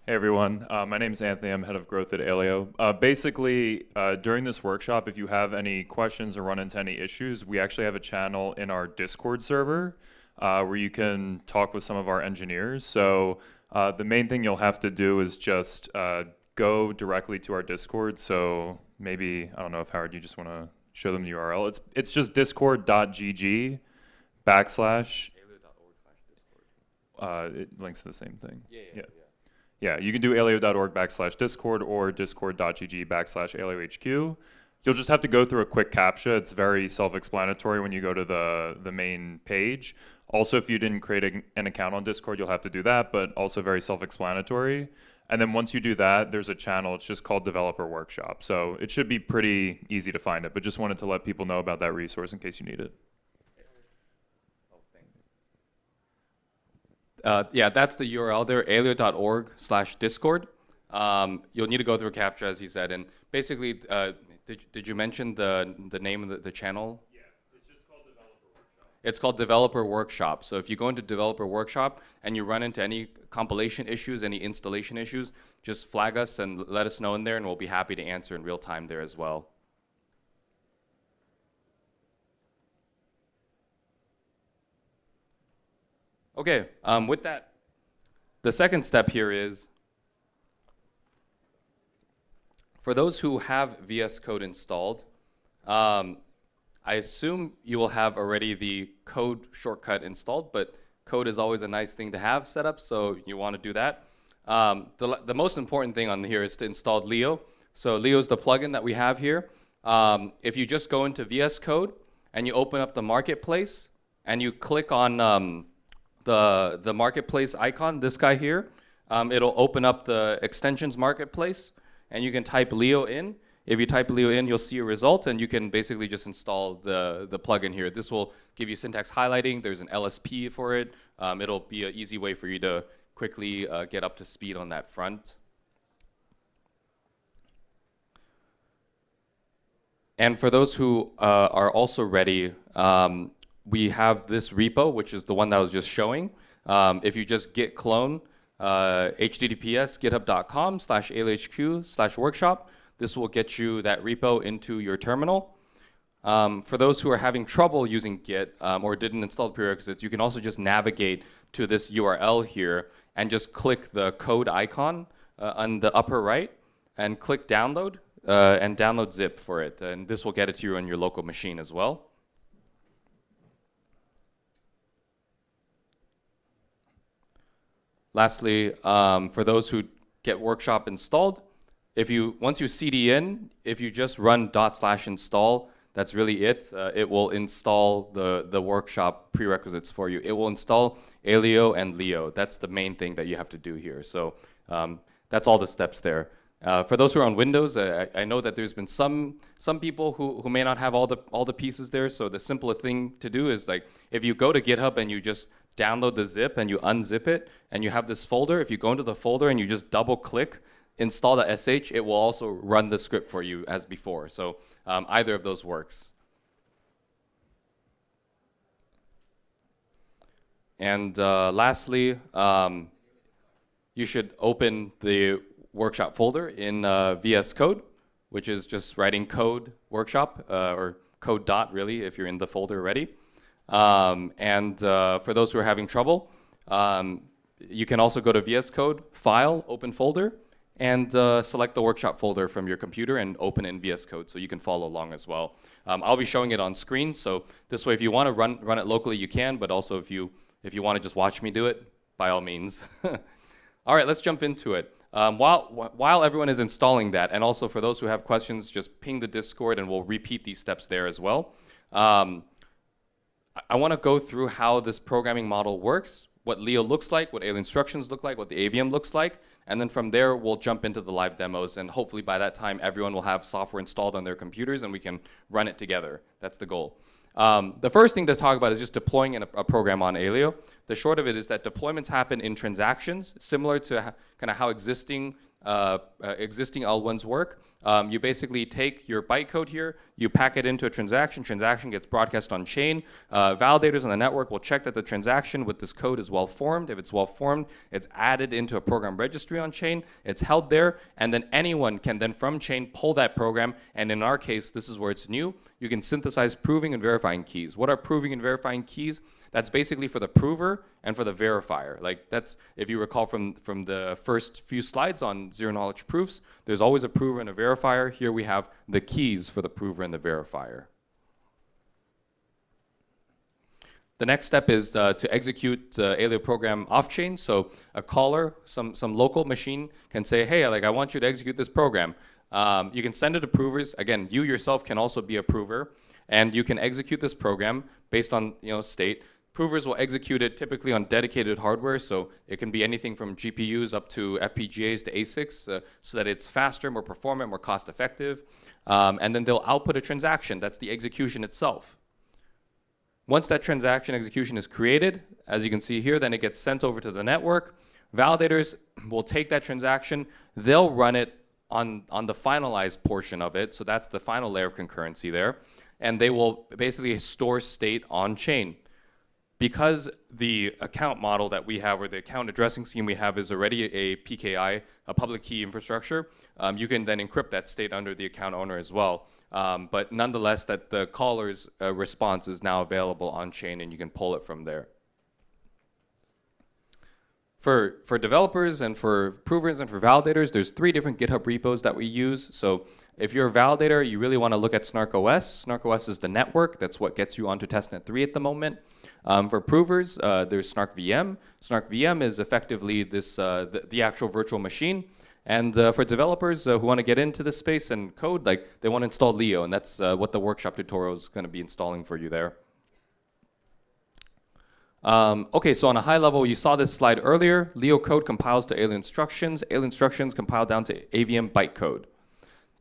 Hey everyone, uh, my name is Anthony. I'm head of growth at Aleo. Uh, basically, uh, during this workshop, if you have any questions or run into any issues, we actually have a channel in our Discord server uh, where you can talk with some of our engineers. So uh, the main thing you'll have to do is just uh, go directly to our Discord. So maybe I don't know if Howard, you just want to show them the URL. It's it's just discord.gg backslash. Uh, it links to the same thing. Yeah. Yeah, you can do aleo.org backslash discord or discord.gg backslash aleohq. You'll just have to go through a quick CAPTCHA. It's very self-explanatory when you go to the, the main page. Also, if you didn't create a, an account on Discord, you'll have to do that, but also very self-explanatory. And then once you do that, there's a channel. It's just called Developer Workshop. So it should be pretty easy to find it, but just wanted to let people know about that resource in case you need it. Uh, yeah, that's the URL there, aleo.org slash discord. Um, you'll need to go through CAPTCHA, as he said. And basically, uh, did, did you mention the, the name of the, the channel? Yeah, it's just called Developer Workshop. It's called Developer Workshop. So if you go into Developer Workshop and you run into any compilation issues, any installation issues, just flag us and let us know in there, and we'll be happy to answer in real time there as well. Okay, um, with that, the second step here is for those who have VS Code installed, um, I assume you will have already the code shortcut installed, but code is always a nice thing to have set up, so you want to do that. Um, the, the most important thing on here is to install Leo. So Leo is the plugin that we have here. Um, if you just go into VS Code and you open up the marketplace and you click on um, the, the marketplace icon, this guy here, um, it'll open up the extensions marketplace and you can type Leo in. If you type Leo in, you'll see a result, and you can basically just install the, the plugin here. This will give you syntax highlighting. There's an LSP for it. Um, it'll be an easy way for you to quickly uh, get up to speed on that front. And for those who uh, are also ready, um, we have this repo, which is the one that I was just showing. Um, if you just git clone uh, https github.com slash aleohq slash workshop, this will get you that repo into your terminal. Um, for those who are having trouble using Git um, or didn't install the prerequisites, you can also just navigate to this URL here and just click the code icon uh, on the upper right and click download uh, and download zip for it. And this will get it to you on your local machine as well. Lastly, um, for those who get Workshop installed, if you once you cd in, if you just run dot slash install, that's really it. Uh, it will install the the Workshop prerequisites for you. It will install Aleo and Leo. That's the main thing that you have to do here. So um, that's all the steps there. Uh, for those who are on Windows, I, I know that there's been some some people who, who may not have all the all the pieces there. So the simpler thing to do is like if you go to GitHub and you just download the zip and you unzip it and you have this folder. If you go into the folder and you just double click install the sh, it will also run the script for you as before. So um, either of those works. And uh, lastly, um, you should open the workshop folder in uh, VS Code, which is just writing code workshop uh, or code dot really if you're in the folder already. Um, and uh, for those who are having trouble, um, you can also go to VS Code, File, Open Folder, and uh, select the workshop folder from your computer and open in VS Code so you can follow along as well. Um, I'll be showing it on screen, so this way if you want to run, run it locally, you can, but also if you, if you want to just watch me do it, by all means. all right, let's jump into it. Um, while, while everyone is installing that, and also for those who have questions, just ping the Discord and we'll repeat these steps there as well. Um, I want to go through how this programming model works, what Leo looks like, what Aleo instructions look like, what the AVM looks like, and then from there we'll jump into the live demos and hopefully by that time everyone will have software installed on their computers and we can run it together. That's the goal. Um, the first thing to talk about is just deploying a, a, program on Aleo. The short of it is that deployments happen in transactions, similar to kind of how existing uh, uh, existing L1s work. Um, you basically take your bytecode here, you pack it into a transaction, transaction gets broadcast on chain. Uh, validators on the network will check that the transaction with this code is well formed. If it's well formed, it's added into a program registry on chain, it's held there, and then anyone can then from chain pull that program, and in our case, this is where it's new, you can synthesize proving and verifying keys. What are proving and verifying keys? That's basically for the prover and for the verifier. Like that's, if you recall from, from the first few slides on zero knowledge proofs, there's always a prover and a verifier. Here we have the keys for the prover and the verifier. The next step is uh, to execute the Aleo program off-chain. So a caller, some, some local machine can say, hey, like I want you to execute this program. Um, you can send it to provers. Again, you yourself can also be a prover. And you can execute this program based on you know, state. Provers will execute it typically on dedicated hardware, so it can be anything from GPUs up to FPGAs to ASICs, uh, so that it's faster, more performant, more cost effective. Um, and then they'll output a transaction. That's the execution itself. Once that transaction execution is created, as you can see here, then it gets sent over to the network. Validators will take that transaction, they'll run it on, on the finalized portion of it, so that's the final layer of concurrency there, and they will basically store state on chain because the account model that we have or the account addressing scheme we have is already a PKI, a public key infrastructure, um, you can then encrypt that state under the account owner as well. Um, but nonetheless, that the caller's uh, response is now available on chain and you can pull it from there. For, for developers and for provers and for validators, there's three different GitHub repos that we use. So if you're a validator, you really want to look at SnarkOS. SnarkOS is the network. That's what gets you onto testnet 3 at the moment. Um, for provers, uh, there's SnarkVM. Snark VM is effectively this uh, the, the, actual virtual machine. And uh, for developers uh, who want to get into this space and code, like they want to install Leo, and that's what the workshop tutorial is going to be installing for you there. Um, okay, so on a high level, you saw this slide earlier. Leo code compiles to Aleo instructions. Aleo instructions compile down to AVM bytecode.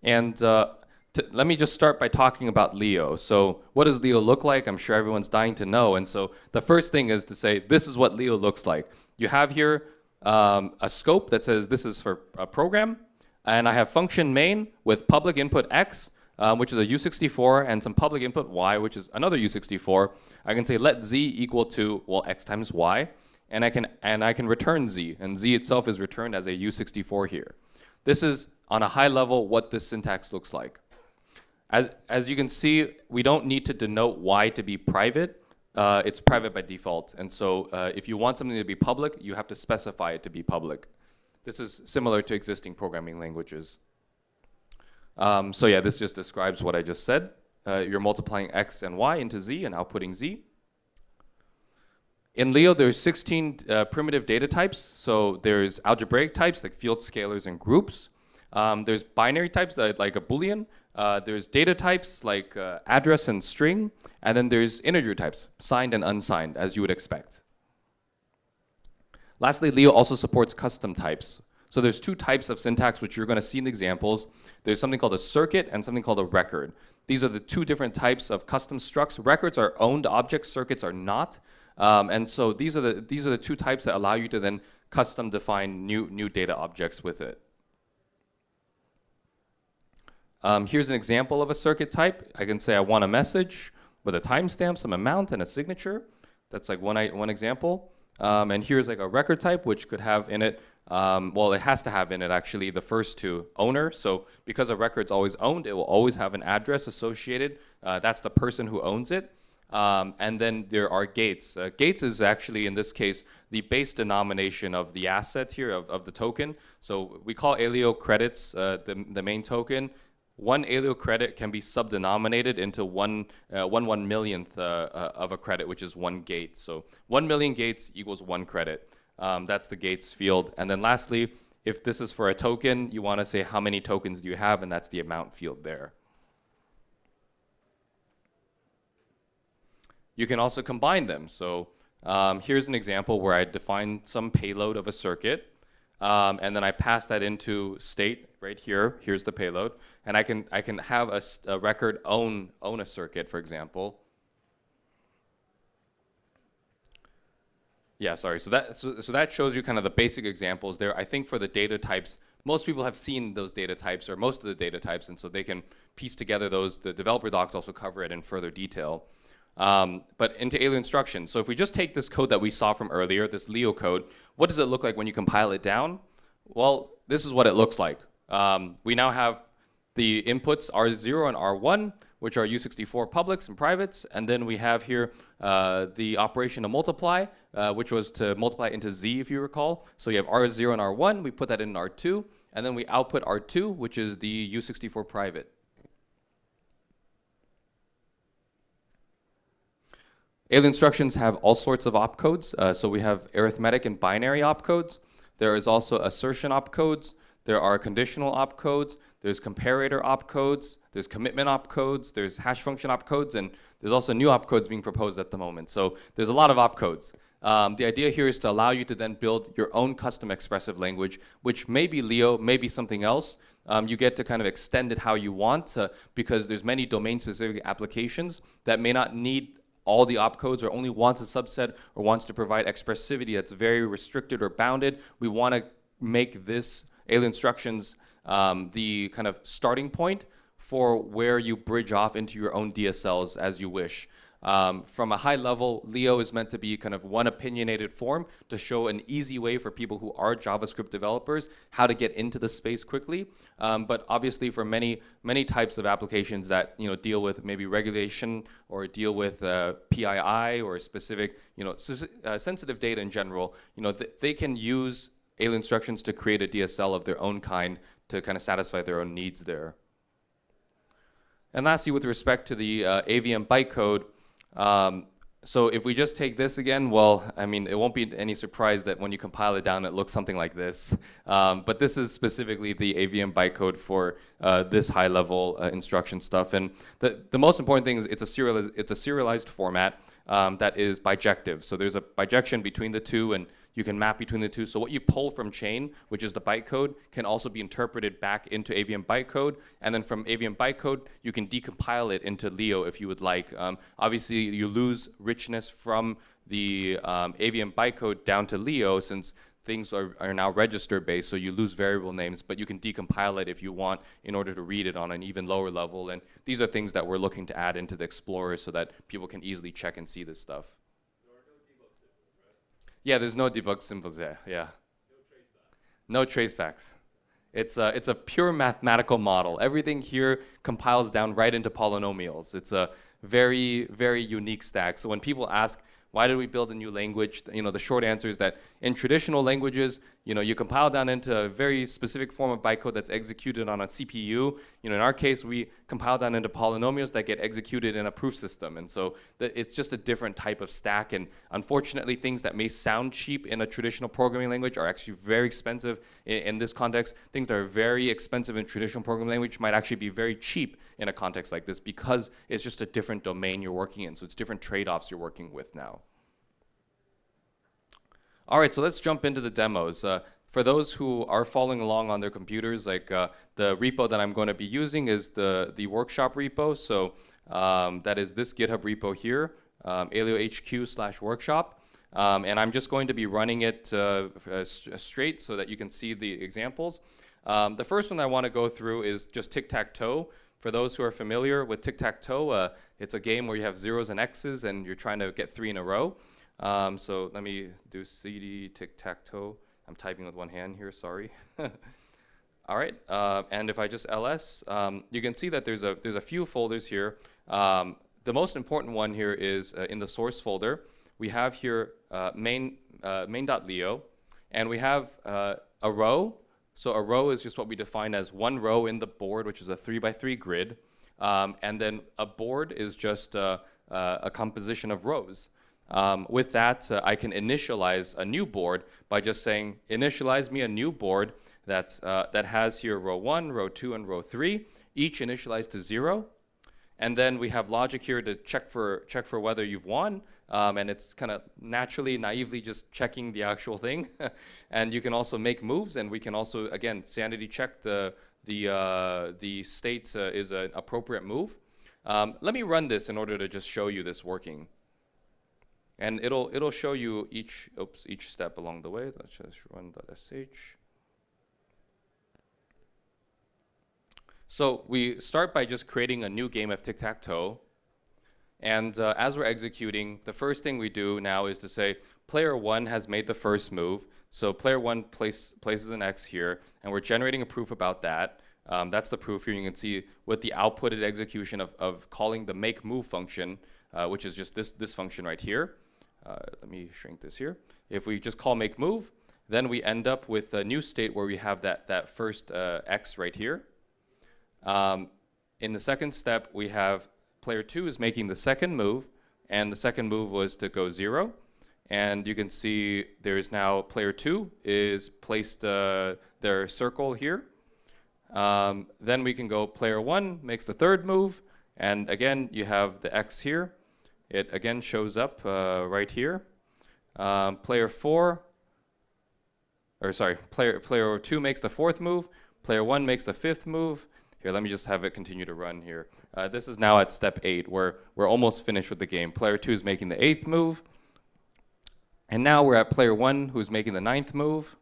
And uh, to, let me just start by talking about Leo. So, what does Leo look like? I'm sure everyone's dying to know. And so, the first thing is to say, this is what Leo looks like. You have here um, a scope that says this is for a program, and I have function main with public input x, um, which is a U64, and some public input y, which is another U64. I can say let z equal to well x times y, and I can and I can return z, and z itself is returned as a U64 here. This is on a high level what this syntax looks like. As, as you can see, we don't need to denote y to be private. Uh, it's private by default. And so uh, if you want something to be public, you have to specify it to be public. This is similar to existing programming languages. Um, so yeah, this just describes what I just said. Uh, you're multiplying x and y into z and outputting z. In Leo, there's 16 uh, primitive data types. So there's algebraic types like field scalars and groups. Um, there's binary types uh, like a Boolean. Uh, there's data types like uh, address and string. And then there's integer types, signed and unsigned, as you would expect. Lastly, Leo also supports custom types. So there's two types of syntax which you're going to see in the examples. There's something called a circuit and something called a record. These are the two different types of custom structs. Records are owned objects, circuits are not. Um, and so these are, the, these are the two types that allow you to then custom define new, new data objects with it. Um, here's an example of a circuit type. I can say I want a message with a timestamp, some amount, and a signature. That's like one, one example. Um, and here's like a record type, which could have in it, um, well, it has to have in it actually the first two, owner. So because a record's always owned, it will always have an address associated. Uh, that's the person who owns it. Um, and then there are gates. Uh, gates is actually, in this case, the base denomination of the asset here, of, of the token. So we call Aleo credits uh, the, the main token. One Aleo credit can be subdenominated into one, uh, one one millionth uh, uh, of a credit, which is one gate. So one million gates equals one credit. Um, that's the gates field. And then lastly, if this is for a token, you want to say how many tokens do you have, and that's the amount field there. You can also combine them. So um, here's an example where I define some payload of a circuit, um, and then I pass that into state right here. Here's the payload, and I can I can have a, a record own own a circuit, for example. Yeah, sorry. So that so, so that shows you kind of the basic examples there. I think for the data types, most people have seen those data types or most of the data types, and so they can piece together those. The developer docs also cover it in further detail. Um, but into Aleo instructions. So if we just take this code that we saw from earlier, this Leo code, what does it look like when you compile it down? Well, this is what it looks like. Um, we now have the inputs R0 and R1, which are U64 publics and privates, and then we have here uh, the operation to multiply, uh, which was to multiply into Z, if you recall. So you have R0 and R1, we put that in R2, and then we output R2, which is the U64 private. Aleo instructions have all sorts of opcodes. Uh, so we have arithmetic and binary opcodes. There is also assertion opcodes. There are conditional opcodes. There's comparator opcodes. There's commitment opcodes. There's hash function opcodes. And there's also new opcodes being proposed at the moment. So there's a lot of opcodes. Um, the idea here is to allow you to then build your own custom expressive language, which may be Leo, may be something else. Um, you get to kind of extend it how you want because there's many domain-specific applications that may not need all the opcodes or only wants a subset or wants to provide expressivity that's very restricted or bounded. We want to make this Aleo instructions um, the kind of starting point for where you bridge off into your own DSLs as you wish. Um, from a high level, Leo is meant to be kind of one opinionated form to show an easy way for people who are JavaScript developers how to get into the space quickly. Um, but obviously, for many many types of applications that you know deal with maybe regulation or deal with uh, PII or specific you know uh, sensitive data in general, you know th they can use Aleo instructions to create a DSL of their own kind to kind of satisfy their own needs there. And lastly, with respect to the uh, AVM bytecode, um, so if we just take this again, well, I mean, it won't be any surprise that when you compile it down, it looks something like this. Um, but this is specifically the AVM bytecode for uh, this high-level uh, instruction stuff. And the, the most important thing is it's a, serializ it's a serialized format um, that is bijective. So there's a bijection between the two, and You can map between the two. So what you pull from chain, which is the bytecode, can also be interpreted back into AVM bytecode. And then from AVM bytecode, you can decompile it into Leo if you would like. Um, obviously, you lose richness from the um, AVM bytecode down to Leo since things are, are now register based, so you lose variable names, but you can decompile it if you want in order to read it on an even lower level. And these are things that we're looking to add into the Explorer so that people can easily check and see this stuff. Yeah, there's no debug symbols there. Yeah. No tracebacks. It's a, it's a pure mathematical model. Everything here compiles down right into polynomials. It's a very, very unique stack. So when people ask, why did we build a new language? You know, the short answer is that in traditional languages, you know, you compile down into a very specific form of bytecode that's executed on a CPU. You know, in our case, we compile down into polynomials that get executed in a proof system. And so it's just a different type of stack. And unfortunately, things that may sound cheap in a traditional programming language are actually very expensive in, in this context. Things that are very expensive in traditional programming language might actually be very cheap in a context like this because it's just a different domain you're working in. So it's different trade-offs you're working with now. All right, so let's jump into the demos. Uh, for those who are following along on their computers, like uh, the repo that I'm going to be using is the, the workshop repo. So um, that is this GitHub repo here, um, HQ slash workshop. Um, and I'm just going to be running it uh, uh straight so that you can see the examples. Um, the first one I want to go through is just tic-tac-toe. For those who are familiar with tic-tac-toe, uh, it's a game where you have zeros and X's and you're trying to get three in a row. Um, so let me do cd tic-tac-toe. I'm typing with one hand here, sorry. All right, uh, and if I just ls, um, you can see that there's a, there's a few folders here. Um, the most important one here is uh, in the source folder. We have here uh, main, uh, main.leo, and we have uh, a row. So a row is just what we define as one row in the board, which is a three by three grid. Um, and then a board is just uh, a composition of rows. Um, with that, uh, I can initialize a new board by just saying, initialize me a new board that, uh, that has here row 1, row 2, and row 3, each initialized to 0. And then we have logic here to check for, check for whether you've won. Um, and it's kind of naturally, naively just checking the actual thing. and you can also make moves, and we can also, again, sanity check the, the, uh, the state uh, is an appropriate move. Um, let me run this in order to just show you this working. And it'll, it'll show you each, oops, each step along the way. Let's just run.sh. So we start by just creating a new game of tic-tac-toe. And uh, as we're executing, the first thing we do now is to say, player one has made the first move. So player one place, places an X here, and we're generating a proof about that. Um, that's the proof here. You can see with the outputted execution of, of calling the make move function, uh, which is just this, this function right here. Uh, let me shrink this here. If we just call make move, then we end up with a new state where we have that, that first uh, x right here. Um, in the second step, we have player two is making the second move, and the second move was to go zero. And you can see there is now player two is placed uh, their circle here. Um, then we can go player one makes the third move, and again, you have the x here. It again shows up uh, right here. Um, player four, or sorry, player, player two makes the fourth move. Player one makes the fifth move. Here, let me just have it continue to run here. Uh, this is now at step eight, where we're almost finished with the game. Player two is making the eighth move. And now we're at player one, who's making the ninth move.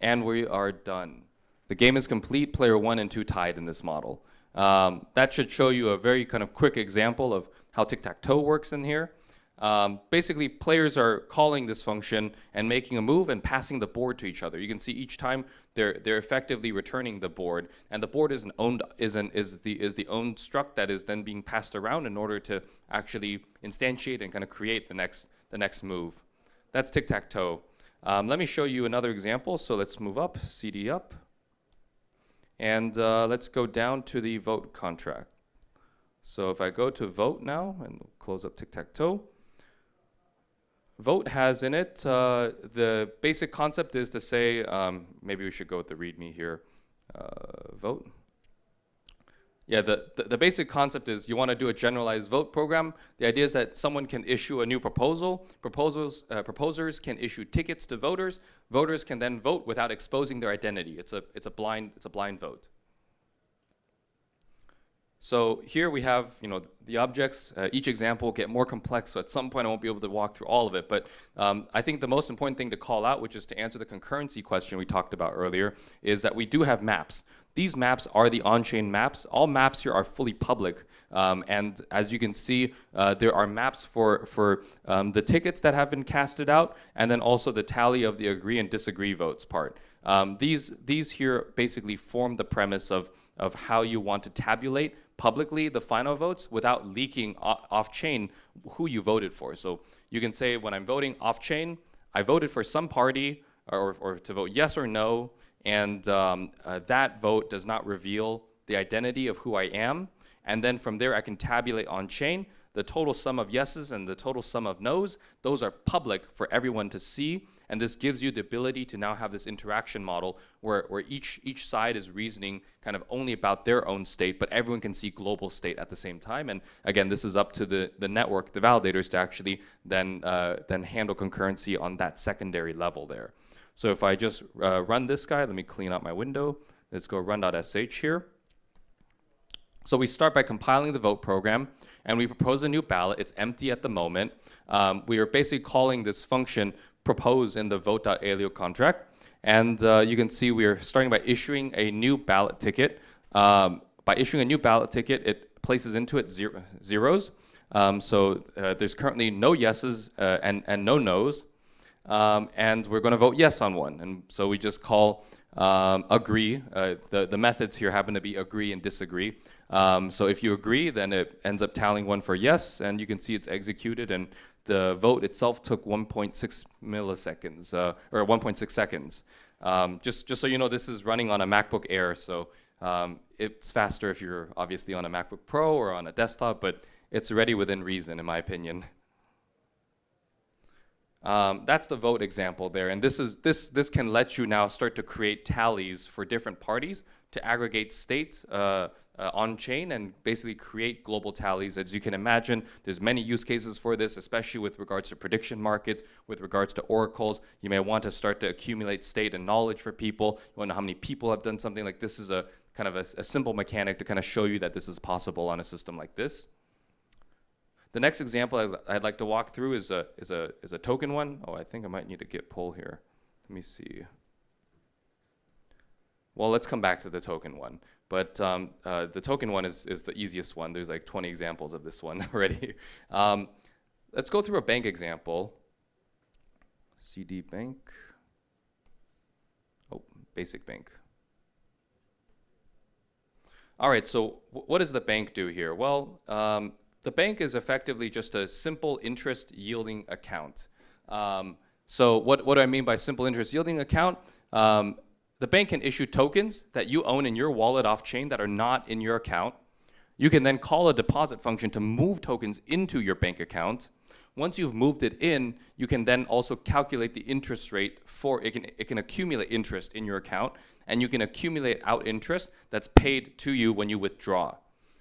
And we are done. The game is complete, player one and two tied in this model. Um, that should show you a very kind of quick example of how tic-tac-toe works in here. Um, basically, players are calling this function and making a move and passing the board to each other. You can see each time they're they're effectively returning the board, and the board is an owned is an is the is the owned struct that is then being passed around in order to actually instantiate and kind of create the next the next move. That's tic-tac-toe. Um, let me show you another example. So let's move up, CD up. And uh, let's go down to the vote contract. So if I go to vote now and close up tic-tac-toe, vote has in it, uh, the basic concept is to say, um, maybe we should go with the README here, uh, vote. Yeah, the, the, the basic concept is you want to do a generalized vote program. The idea is that someone can issue a new proposal. Proposals, uh, proposers can issue tickets to voters. Voters can then vote without exposing their identity. It's a, it's a, blind, it's a blind vote. So here we have, you know, the objects. Uh, each example will get more complex, so at some point I won't be able to walk through all of it. But um, I think the most important thing to call out, which is to answer the concurrency question we talked about earlier, is that we do have maps. These maps are the on-chain maps. All maps here are fully public. Um, and as you can see, uh, there are maps for, for um, the tickets that have been casted out, and then also the tally of the agree and disagree votes part. Um, these, these here basically form the premise of, of how you want to tabulate publicly the final votes without leaking off-chain who you voted for. So you can say when I'm voting off-chain, I voted for some party or, or to vote yes or no, and um, uh, that vote does not reveal the identity of who I am. And then from there, I can tabulate on-chain the total sum of yeses and the total sum of nos. Those are public for everyone to see and this gives you the ability to now have this interaction model where, where each, each side is reasoning kind of only about their own state, but everyone can see global state at the same time. And again, this is up to the, the network, the validators to actually then, uh, then handle concurrency on that secondary level there. So if I just uh, run this guy, let me clean up my window. Let's go run.sh here. So we start by compiling the vote program and we propose a new ballot. It's empty at the moment. Um, we are basically calling this function propose in the vote.aleo contract. And uh, you can see we are starting by issuing a new ballot ticket. Um, by issuing a new ballot ticket, it places into it zero, zeros. Um, so uh, there's currently no yeses uh, and, and no nos. Um, and we're going to vote yes on one. And so we just call um, agree. Uh, the, the methods here happen to be agree and disagree. Um, so if you agree, then it ends up tallying one for yes, and you can see it's executed. And the vote itself took 1.6 milliseconds, uh, or 1.6 seconds. Um, just, just so you know, this is running on a MacBook Air, so um, it's faster if you're obviously on a MacBook Pro or on a desktop, but it's ready within reason, in my opinion. Um, that's the vote example there, and this is this this can let you now start to create tallies for different parties to aggregate state uh, uh, on chain and basically create global tallies. As you can imagine, there's many use cases for this, especially with regards to prediction markets, with regards to oracles. You may want to start to accumulate state and knowledge for people. You want to know how many people have done something like this is a kind of a, a simple mechanic to kind of show you that this is possible on a system like this. The next example I'd like to walk through is a, is a, is a token one. Oh, I think I might need to git pull here. Let me see. Well, let's come back to the token one. But um, uh, the token one is, is the easiest one. There's like 20 examples of this one already. Um, let's go through a bank example. CD bank. Oh, basic bank. All right, so what does the bank do here? Well, um, the bank is effectively just a simple interest yielding account. Um, so what, what do I mean by simple interest yielding account? Um, the bank can issue tokens that you own in your wallet off chain that are not in your account. You can then call a deposit function to move tokens into your bank account. Once you've moved it in, you can then also calculate the interest rate for it can it can accumulate interest in your account and you can accumulate out interest that's paid to you when you withdraw.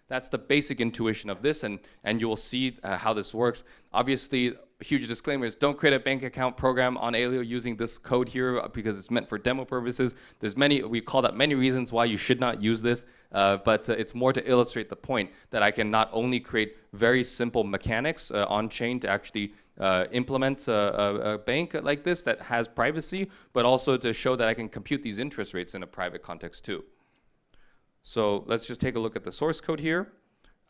That's the basic intuition of this and and you will see uh, how this works. Obviously, huge disclaimers, don't create a bank account program on Aleo using this code here because it's meant for demo purposes. There's many, we call that many reasons why you should not use this, uh, but uh, it's more to illustrate the point that I can not only create very simple mechanics uh, on chain to actually uh, implement a, a, a, bank like this that has privacy, but also to show that I can compute these interest rates in a private context too. So let's just take a look at the source code here.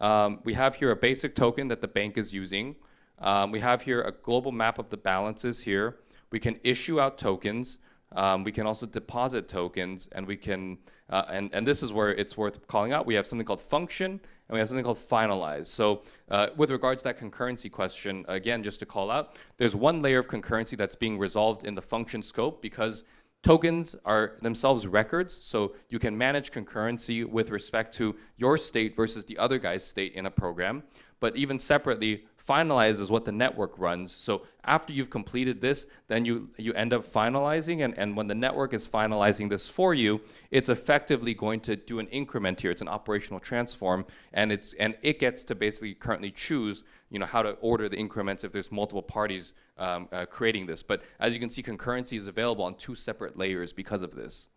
Um, we have here a basic token that the bank is using. Um, we have here a global map of the balances here. We can issue out tokens. Um, we can also deposit tokens, and we can, uh, and, and this is where it's worth calling out. We have something called function, and we have something called finalize. So uh, with regards to that concurrency question, again, just to call out, there's one layer of concurrency that's being resolved in the function scope because tokens are themselves records, so you can manage concurrency with respect to your state versus the other guy's state in a program. But even separately, finalize is what the network runs. So after you've completed this, then you, you end up finalizing, and, and when the network is finalizing this for you, it's effectively going to do an increment here. It's an operational transform, and, it's, and it gets to basically currently choose you know, how to order the increments if there's multiple parties um, uh, creating this. But as you can see, concurrency is available on two separate layers because of this.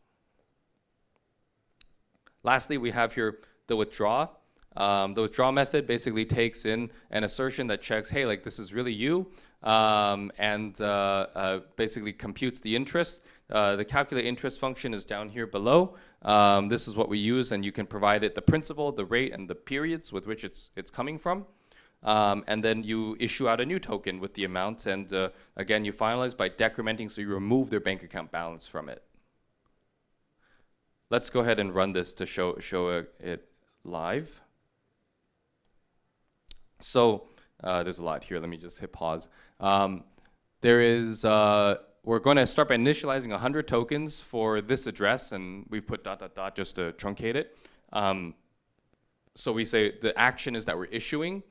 Lastly, we have here the withdraw. Um, the withdraw method basically takes in an assertion that checks, hey, like this is really you, um, and uh, uh, basically computes the interest. Uh, the calculate interest function is down here below. Um, this is what we use, and you can provide it the principal, the rate, and the periods with which it's, it's coming from. Um, and then you issue out a new token with the amount, and uh, again, you finalize by decrementing, so you remove their bank account balance from it. Let's go ahead and run this to show, show it live. So uh, there's a lot here. Let me just hit pause. Um, there is, uh, we're going to start by initializing 100 tokens for this address, and we've put dot, dot, dot just to truncate it. Um, so we say the action is that we're issuing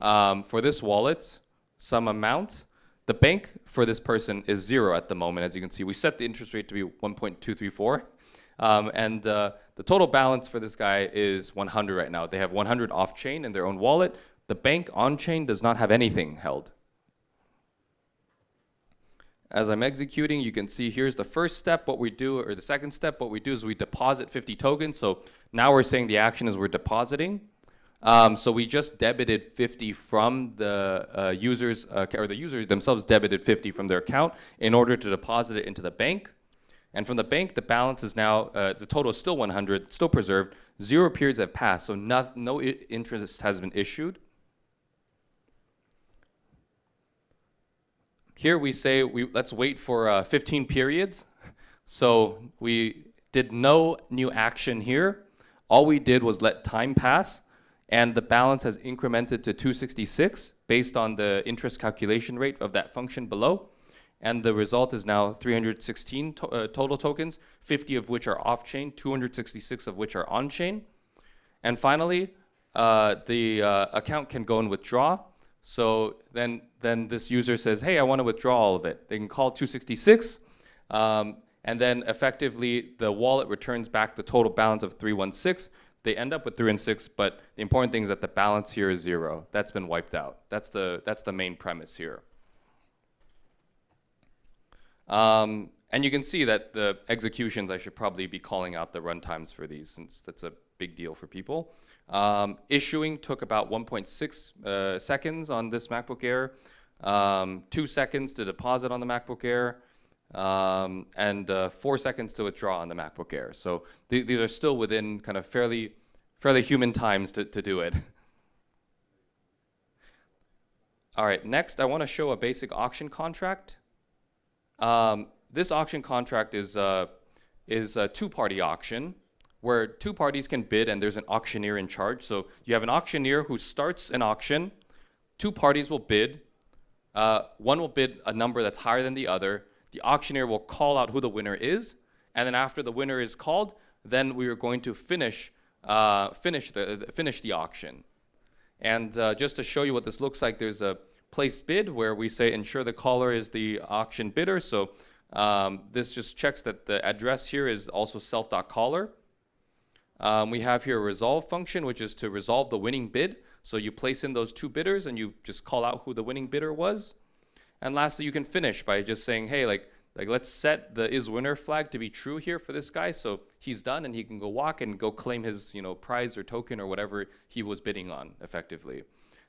um, for this wallet some amount. The bank for this person is zero at the moment, as you can see. We set the interest rate to be 1.234. Um, and uh, the total balance for this guy is 100 right now. They have 100 off-chain in their own wallet. The bank on-chain does not have anything held. As I'm executing, you can see here's the first step. What we do, or the second step, what we do is we deposit 50 tokens. So now we're saying the action is we're depositing. Um, so we just debited 50 from the uh, users, uh, or the users themselves debited 50 from their account in order to deposit it into the bank. And from the bank, the balance is now, uh, the total is still 100, still preserved. Zero periods have passed, so no, no interest has been issued. Here we say, we, let's wait for uh, 15 periods. So we did no new action here. All we did was let time pass, and the balance has incremented to 266 based on the interest calculation rate of that function below. And the result is now 316 to uh, total tokens, 50 of which are off-chain, 266 of which are on-chain. And finally, uh, the uh, account can go and withdraw. So then, then this user says, hey, I want to withdraw all of it. They can call 266, um, and then effectively the wallet returns back the total balance of 316. They end up with 3 and 6, but the important thing is that the balance here is zero. That's been wiped out. That's the, that's the main premise here. Um, and you can see that the executions, I should probably be calling out the runtimes for these since that's a big deal for people. Um, issuing took about 1.6 uh, seconds on this MacBook Air, um, two seconds to deposit on the MacBook Air, um, and uh, four seconds to withdraw on the MacBook Air. So th these are still within kind of fairly, fairly human times to, to do it. All right, next I want to show a basic auction contract. Um, this auction contract is, uh, is a two-party auction where two parties can bid and there's an auctioneer in charge. So you have an auctioneer who starts an auction. Two parties will bid. Uh, one will bid a number that's higher than the other. The auctioneer will call out who the winner is. And then after the winner is called, then we are going to finish, uh, finish, the, finish the auction. And uh, just to show you what this looks like, there's a place bid where we say ensure the caller is the auction bidder. So um, this just checks that the address here is also self.caller. Um, we have here a resolve function, which is to resolve the winning bid. So you place in those two bidders and you just call out who the winning bidder was. And lastly, you can finish by just saying, hey, like, like let's set the is winner flag to be true here for this guy. So he's done and he can go walk and go claim his you know, prize or token or whatever he was bidding on effectively.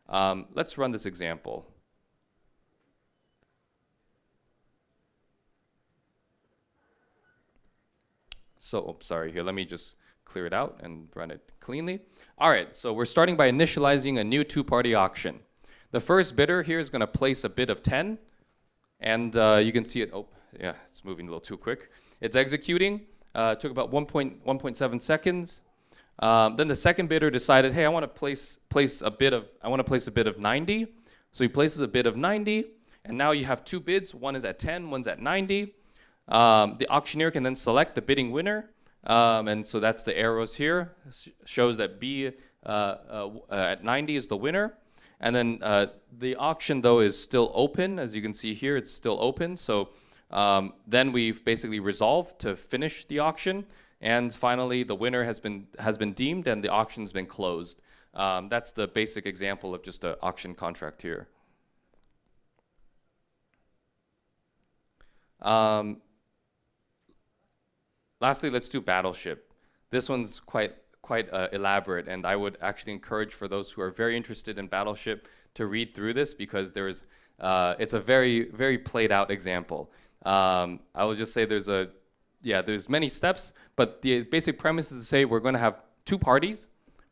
Um, let's run this example. So, oh, sorry, here, let me just clear it out and run it cleanly. All right, so we're starting by initializing a new two-party auction. The first bidder here is going to place a bid of 10, and uh, you can see it, oh, yeah, it's moving a little too quick. It's executing, uh, took about 1.7 seconds. Um, then the second bidder decided, hey, I want to place place a bid of I want to place a bid of 90. So he places a bid of 90, and now you have two bids. One is at 10, one's at 90. Um, the auctioneer can then select the bidding winner, um, and so that's the arrows here. shows that B uh, uh, uh, at 90 is the winner. And then uh, the auction, though, is still open. As you can see here, it's still open. So um, then we've basically resolved to finish the auction. And finally, the winner has been, has been deemed and the auction's been closed. Um, that's the basic example of just an auction contract here. Um, lastly, let's do Battleship. This one's quite quite uh, elaborate, and I would actually encourage for those who are very interested in Battleship to read through this because there's uh, it's a very very played out example. Um, I will just say there's a yeah there's many steps, but the basic premise is to say we're going to have two parties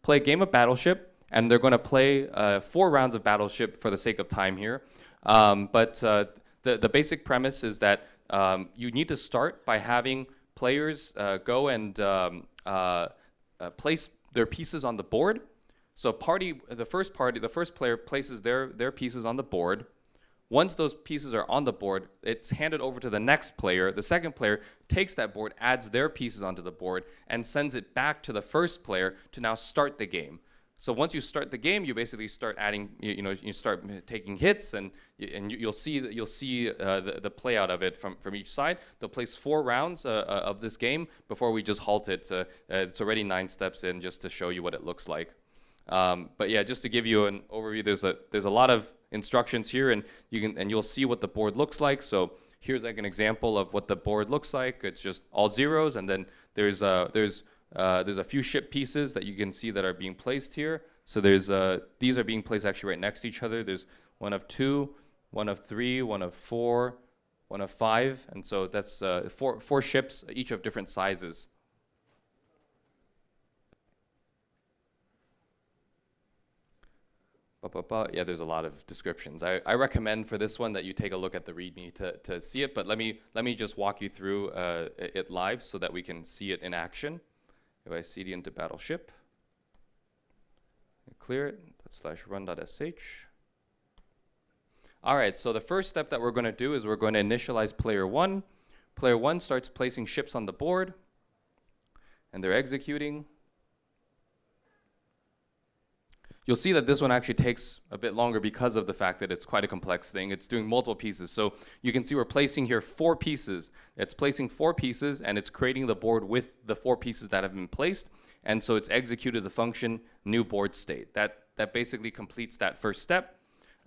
play a game of Battleship, and they're going to play uh, four rounds of Battleship for the sake of time here. Um, but uh, the the basic premise is that um, you need to start by having players uh, go and um, uh, place their pieces on the board. So party, the first party, the first player places their, their pieces on the board. Once those pieces are on the board, it's handed over to the next player. The second player takes that board, adds their pieces onto the board, and sends it back to the first player to now start the game. So once you start the game, you basically start adding, you, you know, you start taking hits, and and you, you'll see that you'll see uh, the, the play out of it from, from each side. They'll place four rounds uh, uh, of this game before we just halt it. Uh, it's already nine steps in, just to show you what it looks like. Um, but yeah, just to give you an overview, there's a there's a lot of instructions here, and you can and you'll see what the board looks like. So here's like an example of what the board looks like. It's just all zeros, and then there's uh, there's uh, there's a few ship pieces that you can see that are being placed here. So there's uh, these are being placed actually right next to each other. There's one of two, one of three, one of four, one of five, and so that's uh, four four ships, each of different sizes. Yeah, there's a lot of descriptions. I, I recommend for this one that you take a look at the README to, to see it, but let me, let me just walk you through uh, it live so that we can see it in action. If I cd into battleship, clear it, slash run.sh. All right, so the first step that we're going to do is we're going to initialize player one. Player one starts placing ships on the board, and they're executing. You'll see that this one actually takes a bit longer because of the fact that it's quite a complex thing. It's doing multiple pieces. So you can see we're placing here four pieces. It's placing four pieces and it's creating the board with the four pieces that have been placed. And so it's executed the function new board state. That, that basically completes that first step.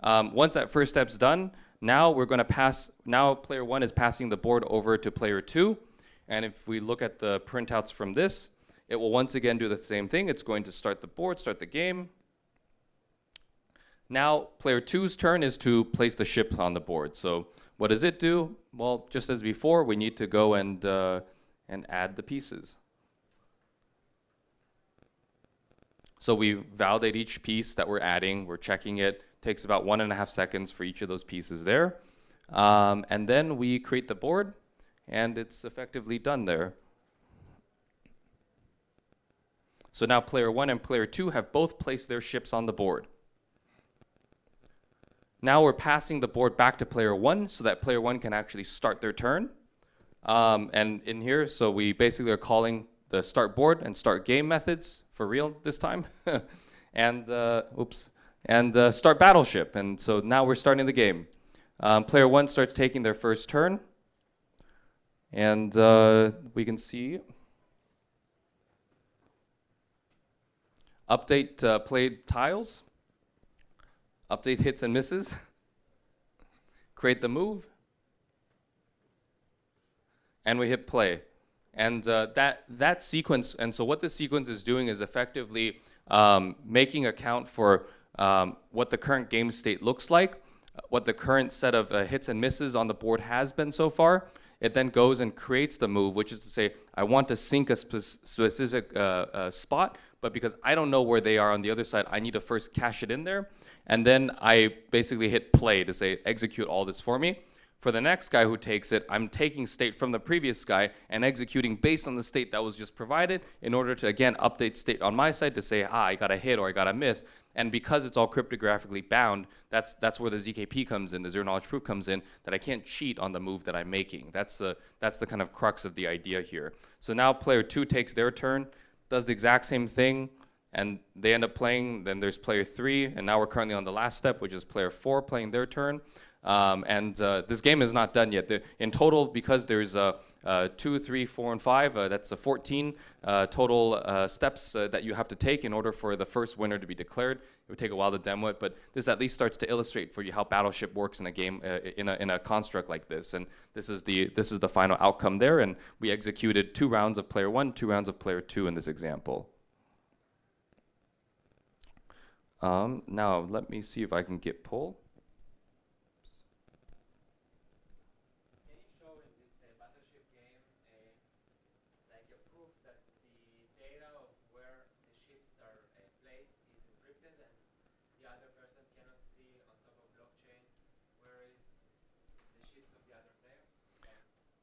Um, once that first step's done, now we're going to pass, now player one is passing the board over to player two. And if we look at the printouts from this, it will once again do the same thing. It's going to start the board, start the game, now, player two's turn is to place the ship on the board. So what does it do? Well, just as before, we need to go and, uh, and add the pieces. So we validate each piece that we're adding. We're checking it. Takes about one and a half seconds for each of those pieces there. Um, and then we create the board, and it's effectively done there. So now player one and player two have both placed their ships on the board. Now we're passing the board back to player one so that player one can actually start their turn. Um, and in here, so we basically are calling the start board and start game methods for real this time. and, uh, oops, and uh, start battleship. And so now we're starting the game. Um, player one starts taking their first turn. And uh, we can see update uh, played tiles update hits and misses, create the move, and we hit play. And uh, that, that sequence, and so what this sequence is doing is effectively um, making account for um, what the current game state looks like, what the current set of uh, hits and misses on the board has been so far. It then goes and creates the move, which is to say, I want to sync a spe specific uh, uh, spot, but because I don't know where they are on the other side, I need to first cache it in there. And then I basically hit play to say execute all this for me. For the next guy who takes it, I'm taking state from the previous guy and executing based on the state that was just provided in order to, again, update state on my side to say, ah, I got a hit or I got a miss. And because it's all cryptographically bound, that's, that's where the ZKP comes in, the zero knowledge proof comes in, that I can't cheat on the move that I'm making. That's the, that's the kind of crux of the idea here. So now player two takes their turn, does the exact same thing, and they end up playing. Then there's player three, and now we're currently on the last step, which is player four playing their turn. Um, and uh, this game is not done yet. The, in total, because there's uh, uh, two, three, four, and five, uh, that's uh, 14 uh, total uh, steps that you have to take in order for the first winner to be declared. It would take a while to demo it, but this at least starts to illustrate for you how Battleship works in a game, in, a, in a construct like this. And this is the this is the final outcome there. And we executed two rounds of player one, two rounds of player two in this example. Um, now let me see if I can get player?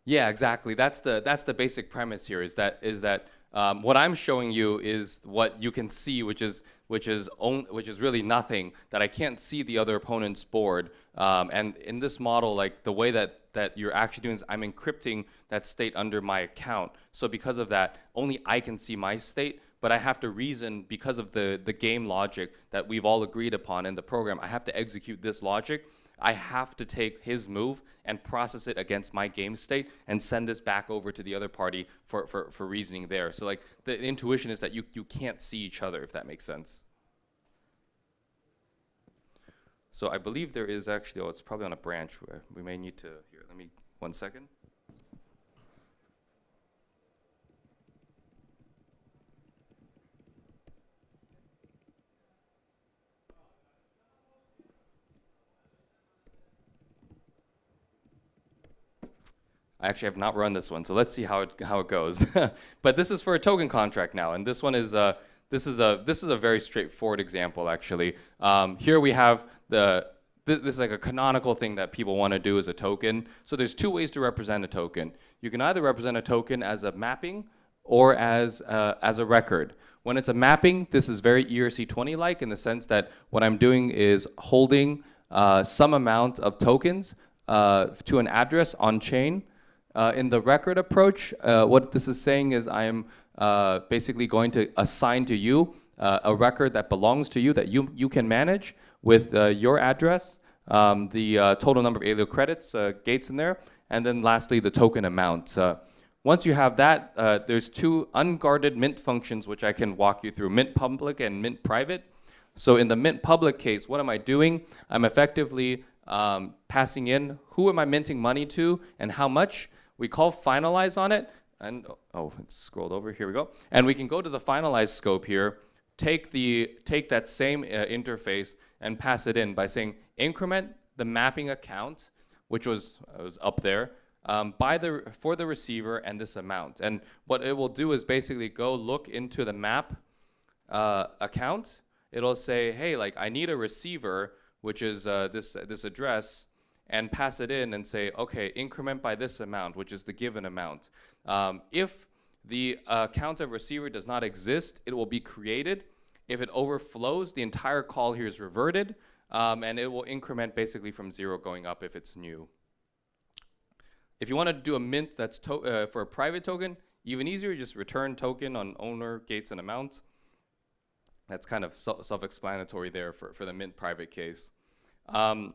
Yeah, exactly. That's the that's the basic premise here. Is that is that um, what I'm showing you is what you can see, which is which is on, which is really nothing. That I can't see the other opponent's board. Um, and in this model, like the way that that you're actually doing is I'm encrypting that state under my account. So because of that, only I can see my state. But I have to reason because of the the game logic that we've all agreed upon in the program. I have to execute this logic. I have to take his move and process it against my game state and send this back over to the other party for, for, for reasoning there. So like the intuition is that you, you can't see each other, if that makes sense. So I believe there is actually, oh, it's probably on a branch where we may need to, here, let me, one second. I actually have not run this one, so let's see how it how it goes. but this is for a token contract now, and this one is uh, this is a this is a very straightforward example actually. Um, here we have the this, this is like a canonical thing that people want to do as a token. So there's two ways to represent a token. You can either represent a token as a mapping or as uh, as a record. When it's a mapping, this is very ERC20 like in the sense that what I'm doing is holding uh, some amount of tokens uh, to an address on chain. Uh, in the record approach, uh, what this is saying is I am uh, basically going to assign to you uh, a record that belongs to you that you, you can manage with uh, your address, um, the uh, total number of Aleo credits, gates in there, and then lastly the token amount. once you have that, there's two unguarded mint functions which I can walk you through, mint public and mint private. So in the mint public case, what am I doing? I'm effectively um, passing in who am I minting money to and how much, we call finalize on it, and oh, it's scrolled over. Here we go. And we can go to the finalize scope here, take the take that same uh, interface and pass it in by saying increment the mapping account, which was uh, was up there. Um, by the for the receiver and this amount, and what it will do is basically go look into the map uh, account. It'll say, hey, like I need a receiver, which is uh, this this address, and pass it in and say, okay, increment by this amount, which is the given amount. Um, if the uh, of receiver does not exist, it will be created. If it overflows, the entire call here is reverted, um, and it will increment basically from zero going up if it's new. If you want to do a mint that's uh, for a private token, even easier, just return token on owner, gates, and amount. That's kind of self-explanatory there for, for the mint private case. Um,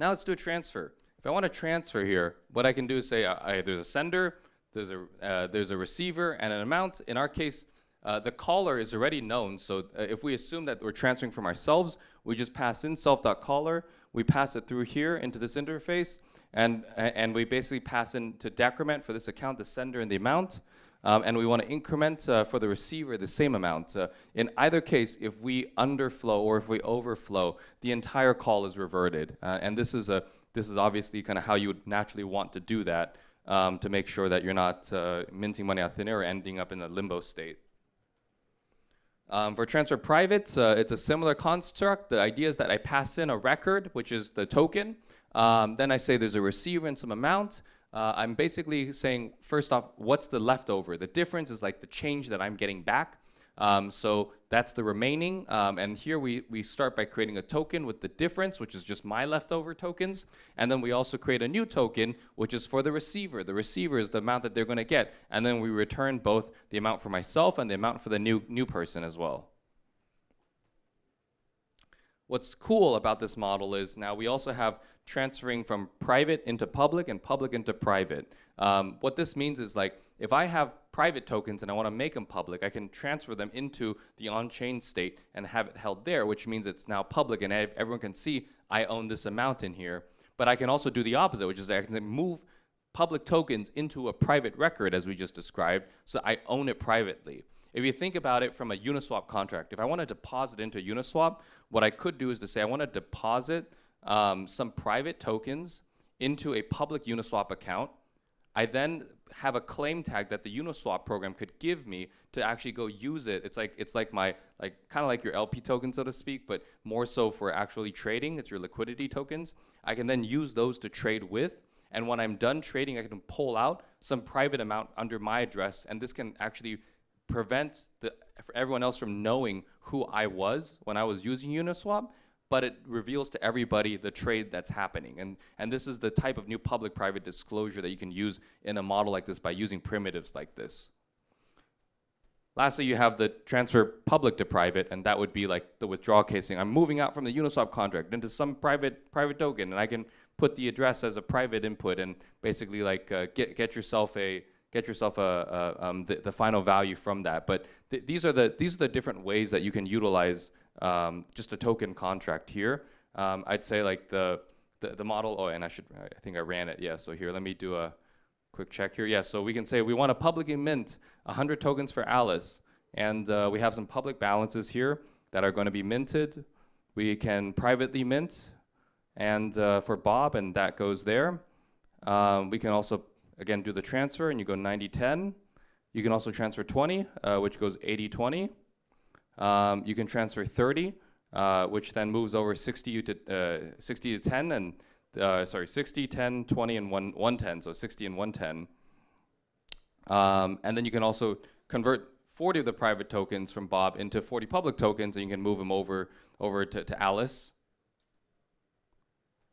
now let's do a transfer. If I want to transfer here, what I can do is say uh, I, there's a sender, there's a, uh, there's a receiver, and an amount. In our case, uh, the caller is already known. So uh, if we assume that we're transferring from ourselves, we just pass in self.caller. We pass it through here into this interface, and, and we basically pass in to decrement for this account, the sender and the amount. Um, and we want to increment uh, for the receiver the same amount. Uh, in either case, if we underflow or if we overflow, the entire call is reverted. Uh, and this is, a, this is obviously kind of how you would naturally want to do that um, to make sure that you're not uh, minting money out thin air or ending up in a limbo state. Um, for transfer private, uh, it's a similar construct. The idea is that I pass in a record, which is the token. Um, then I say there's a receiver and some amount. Uh, I'm basically saying, first off, what's the leftover? The difference is like the change that I'm getting back. Um, so that's the remaining. Um, and here we, we start by creating a token with the difference, which is just my leftover tokens. And then we also create a new token, which is for the receiver. The receiver is the amount that they're going to get. And then we return both the amount for myself and the amount for the new, new person as well. What's cool about this model is now we also have transferring from private into public and public into private. Um, what this means is like if I have private tokens and I want to make them public, I can transfer them into the on-chain state and have it held there, which means it's now public and everyone can see I own this amount in here. But I can also do the opposite, which is I can move public tokens into a private record, as we just described, so I own it privately. If you think about it from a Uniswap contract, if I want to deposit into Uniswap, what I could do is to say I want to deposit um, some private tokens into a public Uniswap account. I then have a claim tag that the Uniswap program could give me to actually go use it. It's like it's like my like kind of like your LP token, so to speak, but more so for actually trading. It's your liquidity tokens. I can then use those to trade with. And when I'm done trading, I can pull out some private amount under my address, and this can actually prevent the, everyone else from knowing who I was when I was using Uniswap, but it reveals to everybody the trade that's happening. And, and this is the type of new public-private disclosure that you can use in a model like this by using primitives like this. Lastly, you have the transfer public to private, and that would be like the withdrawal casing. I'm moving out from the Uniswap contract into some private private token, and I can put the address as a private input and basically like uh, get get yourself a get yourself a, a um, the, the final value from that. But th these are the these are the different ways that you can utilize um, just a token contract here. Um, I'd say like the, the the model. Oh, and I should I think I ran it. Yeah. So here, let me do a quick check here. Yeah. So we can say we want to publicly mint 100 tokens for Alice, and uh, we have some public balances here that are going to be minted. We can privately mint, and uh, for Bob, and that goes there. Um, we can also again, do the transfer and you go 90-10. You can also transfer 20, uh, which goes 80-20. Um, you can transfer 30, uh, which then moves over 60 to, uh, 60 to 10, and uh, sorry, 60, 10, 20, and 1, 110, so 60 and 110. Um, and then you can also convert 40 of the private tokens from Bob into 40 public tokens, and you can move them over, over to, to Alice.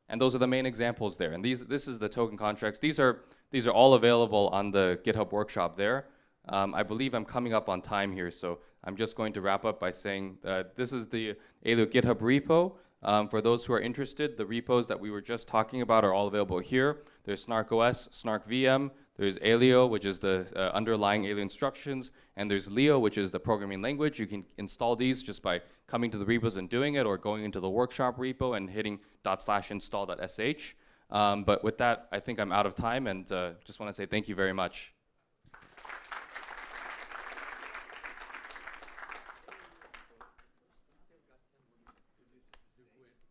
And those are the main examples there. And these, this is the token contracts. These are, these are all available on the GitHub workshop there. Um, I believe I'm coming up on time here, so I'm just going to wrap up by saying that this is the Aleo GitHub repo. Um, for those who are interested, the repos that we were just talking about are all available here. There's Snark OS, SnarkVM, there's Aleo, which is the uh, underlying Aleo instructions, and there's Leo, which is the programming language. You can install these just by coming to the repos and doing it, or going into the workshop repo and hitting dot slash install.sh. Um, but with that, I think I'm out of time, and uh, just want to say thank you very much.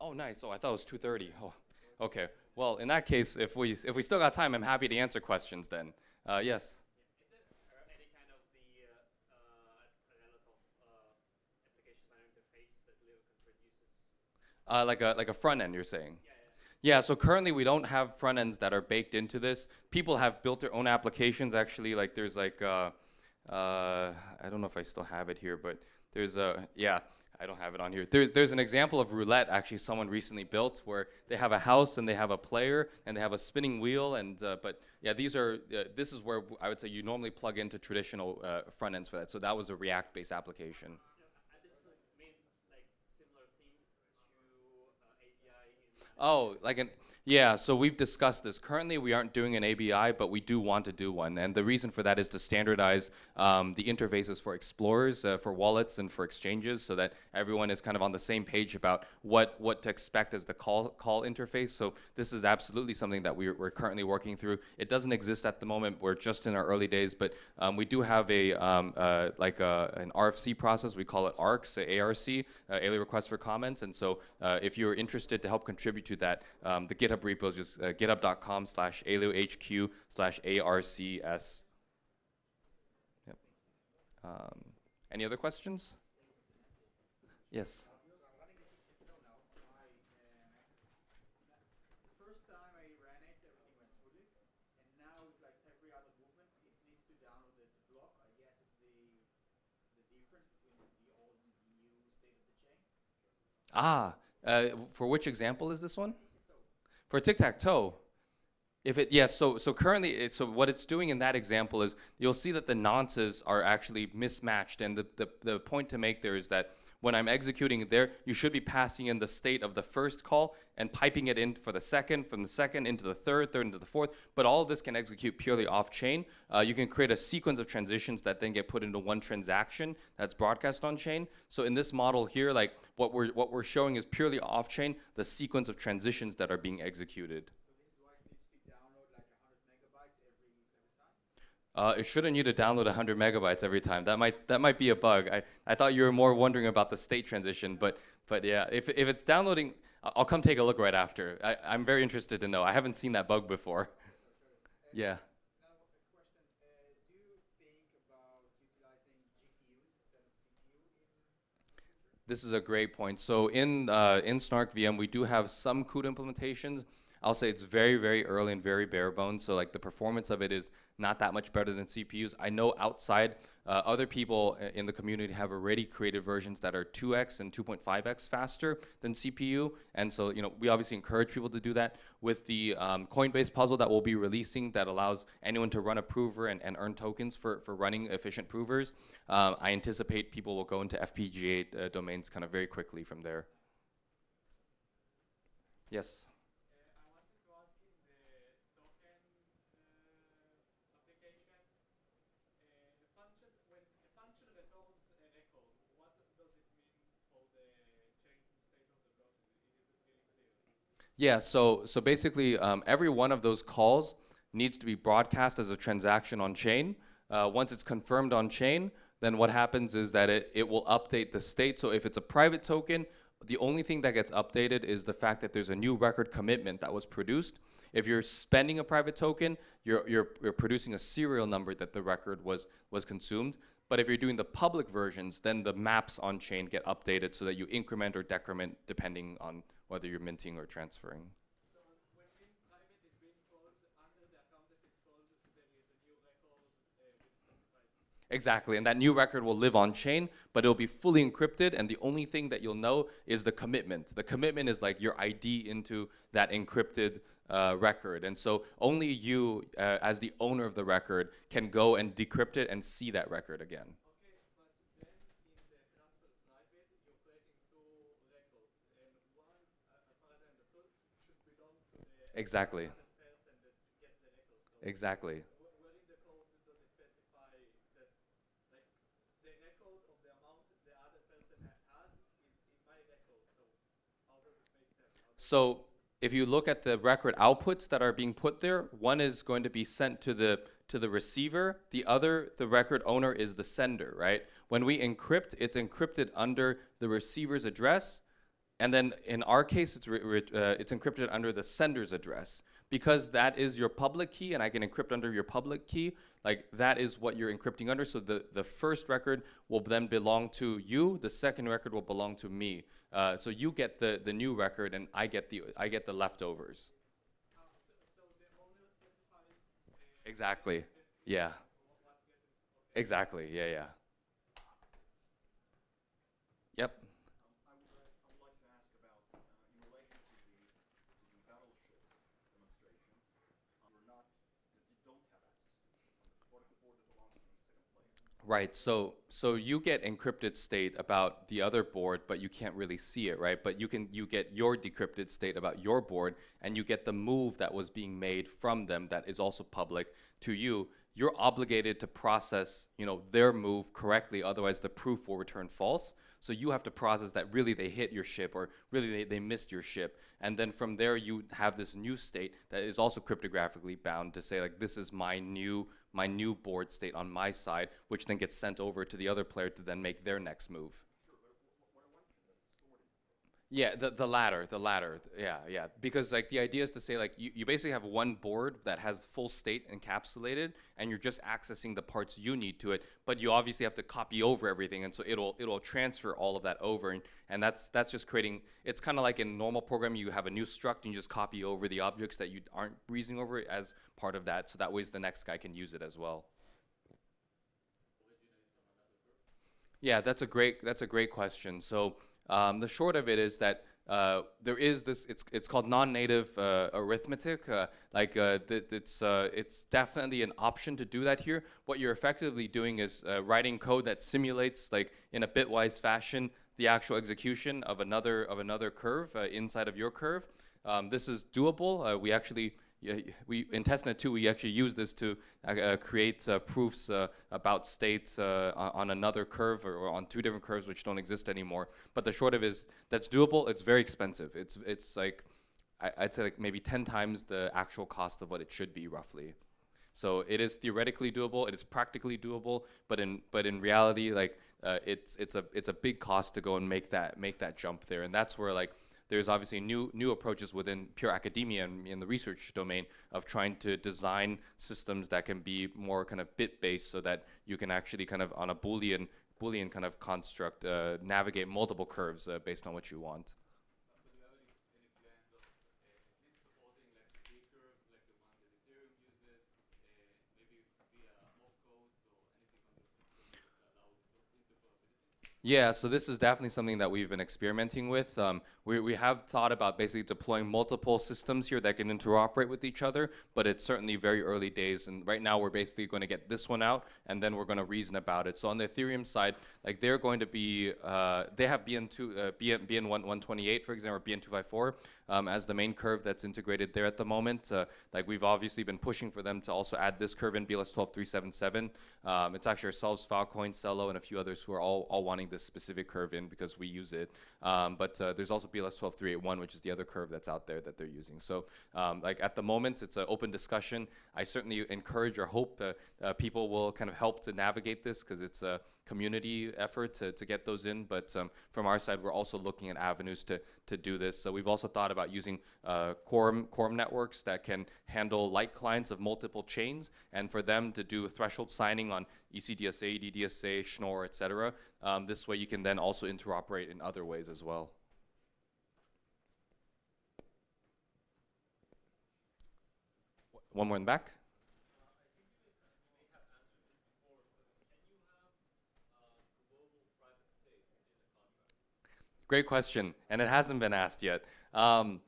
Oh, nice. Oh, I thought it was 2:30. Oh, okay. Well, in that case, if we if we still got time, I'm happy to answer questions then. Uh, yes. Or any kind of the uh, uh, uh, application layer interface that Leo produces? Uh, like a like a front end, you're saying? Yeah. Yeah, so currently we don't have front ends that are baked into this. People have built their own applications. Actually, like there's like uh, uh, I don't know if I still have it here, but there's a yeah. I don't have it on here. There's, there's an example of roulette actually someone recently built where they have a house and they have a player and they have a spinning wheel and uh, but yeah these are uh, this is where I would say you normally plug into traditional uh, front ends for that. So that was a React based application. I just mean like similar thing to uh, API in Oh, like an yeah. So we've discussed this. Currently, we aren't doing an ABI, but we do want to do one. And the reason for that is to standardize um, the interfaces for explorers, uh, for wallets, and for exchanges, so that everyone is kind of on the same page about what what to expect as the call call interface. So this is absolutely something that we're, we're currently working through. It doesn't exist at the moment. We're just in our early days, but um, we do have a um, uh, like a, an RFC process. We call it ARCs, uh, ARC, uh, Aleo Request for Comments. And so uh, if you're interested to help contribute to that, um, the GitHub repo is just uh, github.com slash aleohq slash arcs. Yep. Um, any other questions? Yes. First time I ran it, everything went smoothly, and now it's like every other movement, it needs to download the block. I guess it's the the difference between Ah, uh, for which example is this one? For tic tac toe. If it yes, so so currently, it, so what it's doing in that example is you'll see that the nonces are actually mismatched, and the, the the point to make there is that when I'm executing there, you should be passing in the state of the first call and piping it in for the second, from the second into the third, third into the fourth. But all of this can execute purely off chain. Uh, you can create a sequence of transitions that then get put into one transaction that's broadcast on chain. So in this model here, like what we're what we're showing is purely off chain, the sequence of transitions that are being executed. Uh, it shouldn't need to download 100 megabytes every time. That might that might be a bug. I, I thought you were more wondering about the state transition, but but yeah, if, if it's downloading, I'll come take a look right after. I, I'm very interested to know. I haven't seen that bug before. Yeah. Now, a question, uh, do you think about utilizing GPUs instead of CPU in This is a great point. So in uh, in SnarkVM, we do have some CUDA implementations. I'll say it's very, very early and very bare bones. So like the performance of it is not that much better than CPUs. I know outside uh, other people in the community have already created versions that are 2x and 2.5x faster than CPU. And so you know we obviously encourage people to do that with the um, Coinbase puzzle that we'll be releasing that allows anyone to run a prover and, and earn tokens for, for running efficient provers. Um, I anticipate people will go into FPGA uh, domains kind of very quickly from there. Yes. Uh, I wanted to ask in the token uh, application, uh, the function when a function returns a record, what does it mean for the change in state of the blockchain? Is it really clear? Yeah, so so basically, um, every one of those calls needs to be broadcast as a transaction on chain. Uh, once it's confirmed on chain, then what happens is that it, it will update the state. So if it's a private token, the only thing that gets updated is the fact that there's a new record commitment that was produced. If you're spending a private token, you're, you're, you're producing a serial number that the record was, was consumed. But if you're doing the public versions, then the maps on chain get updated so that you increment or decrement depending on whether you're minting or transferring. Exactly, and that new record will live on chain, but it'll be fully encrypted, and the only thing that you'll know is the commitment. The commitment is like your ID into that encrypted uh, record, and so only you, uh, as the owner of the record, can go and decrypt it and see that record again. Okay, but then in the transfer private, you're creating two records, and one, uh, as far as I understood, should belong to the Exactly, other person that gets the record. So exactly. wh- where in the code does it specify that, like, the record of the amount the other person ha- has is in my record? So how does it make sense? How Exactly. So if you look at the record outputs that are being put there, one is going to be sent to the to the receiver. The other, the record owner, is the sender, right? When we encrypt, it's encrypted under the receiver's address, and then in our case, it's uh, it's encrypted under the sender's address because that is your public key, and I can encrypt under your public key. Like that is what you're encrypting under. So the the first record will then belong to you. The second record will belong to me. Uh, so you get the the new record, and I get the I get the leftovers. uh, so, so Exactly. Yeah. Exactly. Yeah. Yeah. Yep. I would, uh, I would like to ask about, uh, in relation to the, to the battleship demonstration, um, you're not, that you don't have access to, board, the board that belongs to the second player. Right. So so you get encrypted state about the other board, but you can't really see it, right? But you can you get your decrypted state about your board, and you get the move that was being made from them that is also public to you. You're obligated to process, you know, their move correctly, otherwise the proof will return false. So you have to process that really they hit your ship or really they, they missed your ship. And then from there you have this new state that is also cryptographically bound to say like this is my new my new board state on my side, which then gets sent over to the other player to then make their next move. Yeah, the, the latter, the latter. Yeah, yeah. Because like the idea is to say like you, you basically have one board that has full state encapsulated and you're just accessing the parts you need to it, but you obviously have to copy over everything and so it'll it'll transfer all of that over and, and that's that's just creating it's kind of like in normal programming you have a new struct and you just copy over the objects that you aren't reasoning over as part of that so that way the next guy can use it as well. Yeah, that's a great that's a great question. So Um, the short of it is that uh, there is this. It's it's called non-native uh, arithmetic. Uh, like uh, th- it's uh, it's definitely an option to do that here. What you're effectively doing is uh, writing code that simulates, like in a bitwise fashion, the actual execution of another of another curve inside of your curve. Um, this is doable. We actually we in testnet 2 we actually use this to uh, uh, create uh, proofs uh, about states uh, on, another curve or, or on two different curves which don't exist anymore. But the short of it is that's doable it's very expensive. It's it's like I, i'd say like maybe 10 times the actual cost of what it should be roughly. So it is theoretically doable it is practically doable but in but in reality like uh, it's it's a it's a big cost to go and make that make that jump there. And that's where like there's obviously new new approaches within pure academia and in the research domain of trying to design systems that can be more kind of bit based so that you can actually kind of on a boolean boolean kind of construct uh, navigate multiple curves uh, based on what you want Yeah, so this is definitely something that we've been experimenting with. Um, we, we have thought about basically deploying multiple systems here that can interoperate with each other, but it's certainly very early days. And right now, we're basically going to get this one out, and then we're going to reason about it. So on the Ethereum side, like they're going to be, uh, they have BN2, uh, BN, BN1, 128, for example, or BN254 um, as the main curve that's integrated there at the moment. Uh, like we've obviously been pushing for them to also add this curve in BLS12377. Um, it's actually ourselves, Filecoin, Celo, and a few others who are all, all wanting this specific curve in because we use it. Um, but uh, there's also BLS12381, which is the other curve that's out there that they're using. So um, like at the moment, it's an open discussion. I certainly encourage or hope that uh, people will kind of help to navigate this because it's a community effort to, to get those in. But um, from our side, we're also looking at avenues to, to do this. So we've also thought about using uh, quorum, quorum networks that can handle light clients of multiple chains, and for them to do threshold signing on ECDSA, EdDSA, Schnorr, et cetera. Um, this way you can then also interoperate in other ways as well. One more in the back. Great question, and it hasn't been asked yet. Um,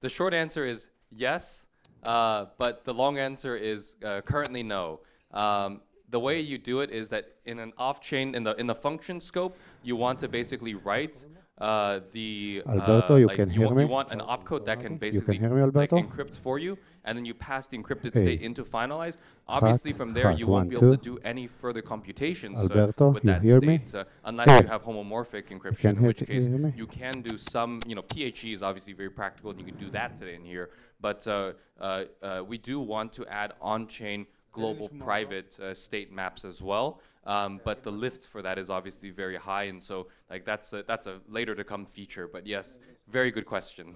the short answer is yes, uh, but the long answer is uh, currently no. Um, the way you do it is that in an off-chain, in the in the function scope, you want to basically write uh, the uh, Alberto, you like can you, hear me? you want an opcode that can You can basically hear me, like Alberto? encrypt for you, and then you pass the encrypted Okay. state into finalize. Obviously, from there hot, you won't one, be able to do any further computations uh, Alberto, with you that hear me? state, uh, unless Hey. you have homomorphic can encryption, in which case hear you can do some, you know, PHE is obviously very practical, and you can do that today in here. But uh, uh, uh, we do want to add on-chain global private uh, state maps as well. Um, but the lift for that is obviously very high, and so like that's a, that's a later to come feature. But yes, very good question.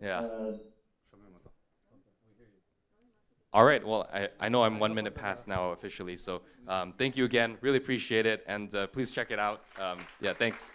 Yeah. All right. Well, I, I know I'm one minute past now officially, so um, thank you again. Really appreciate it, and uh, please check it out. Um, yeah. Thanks.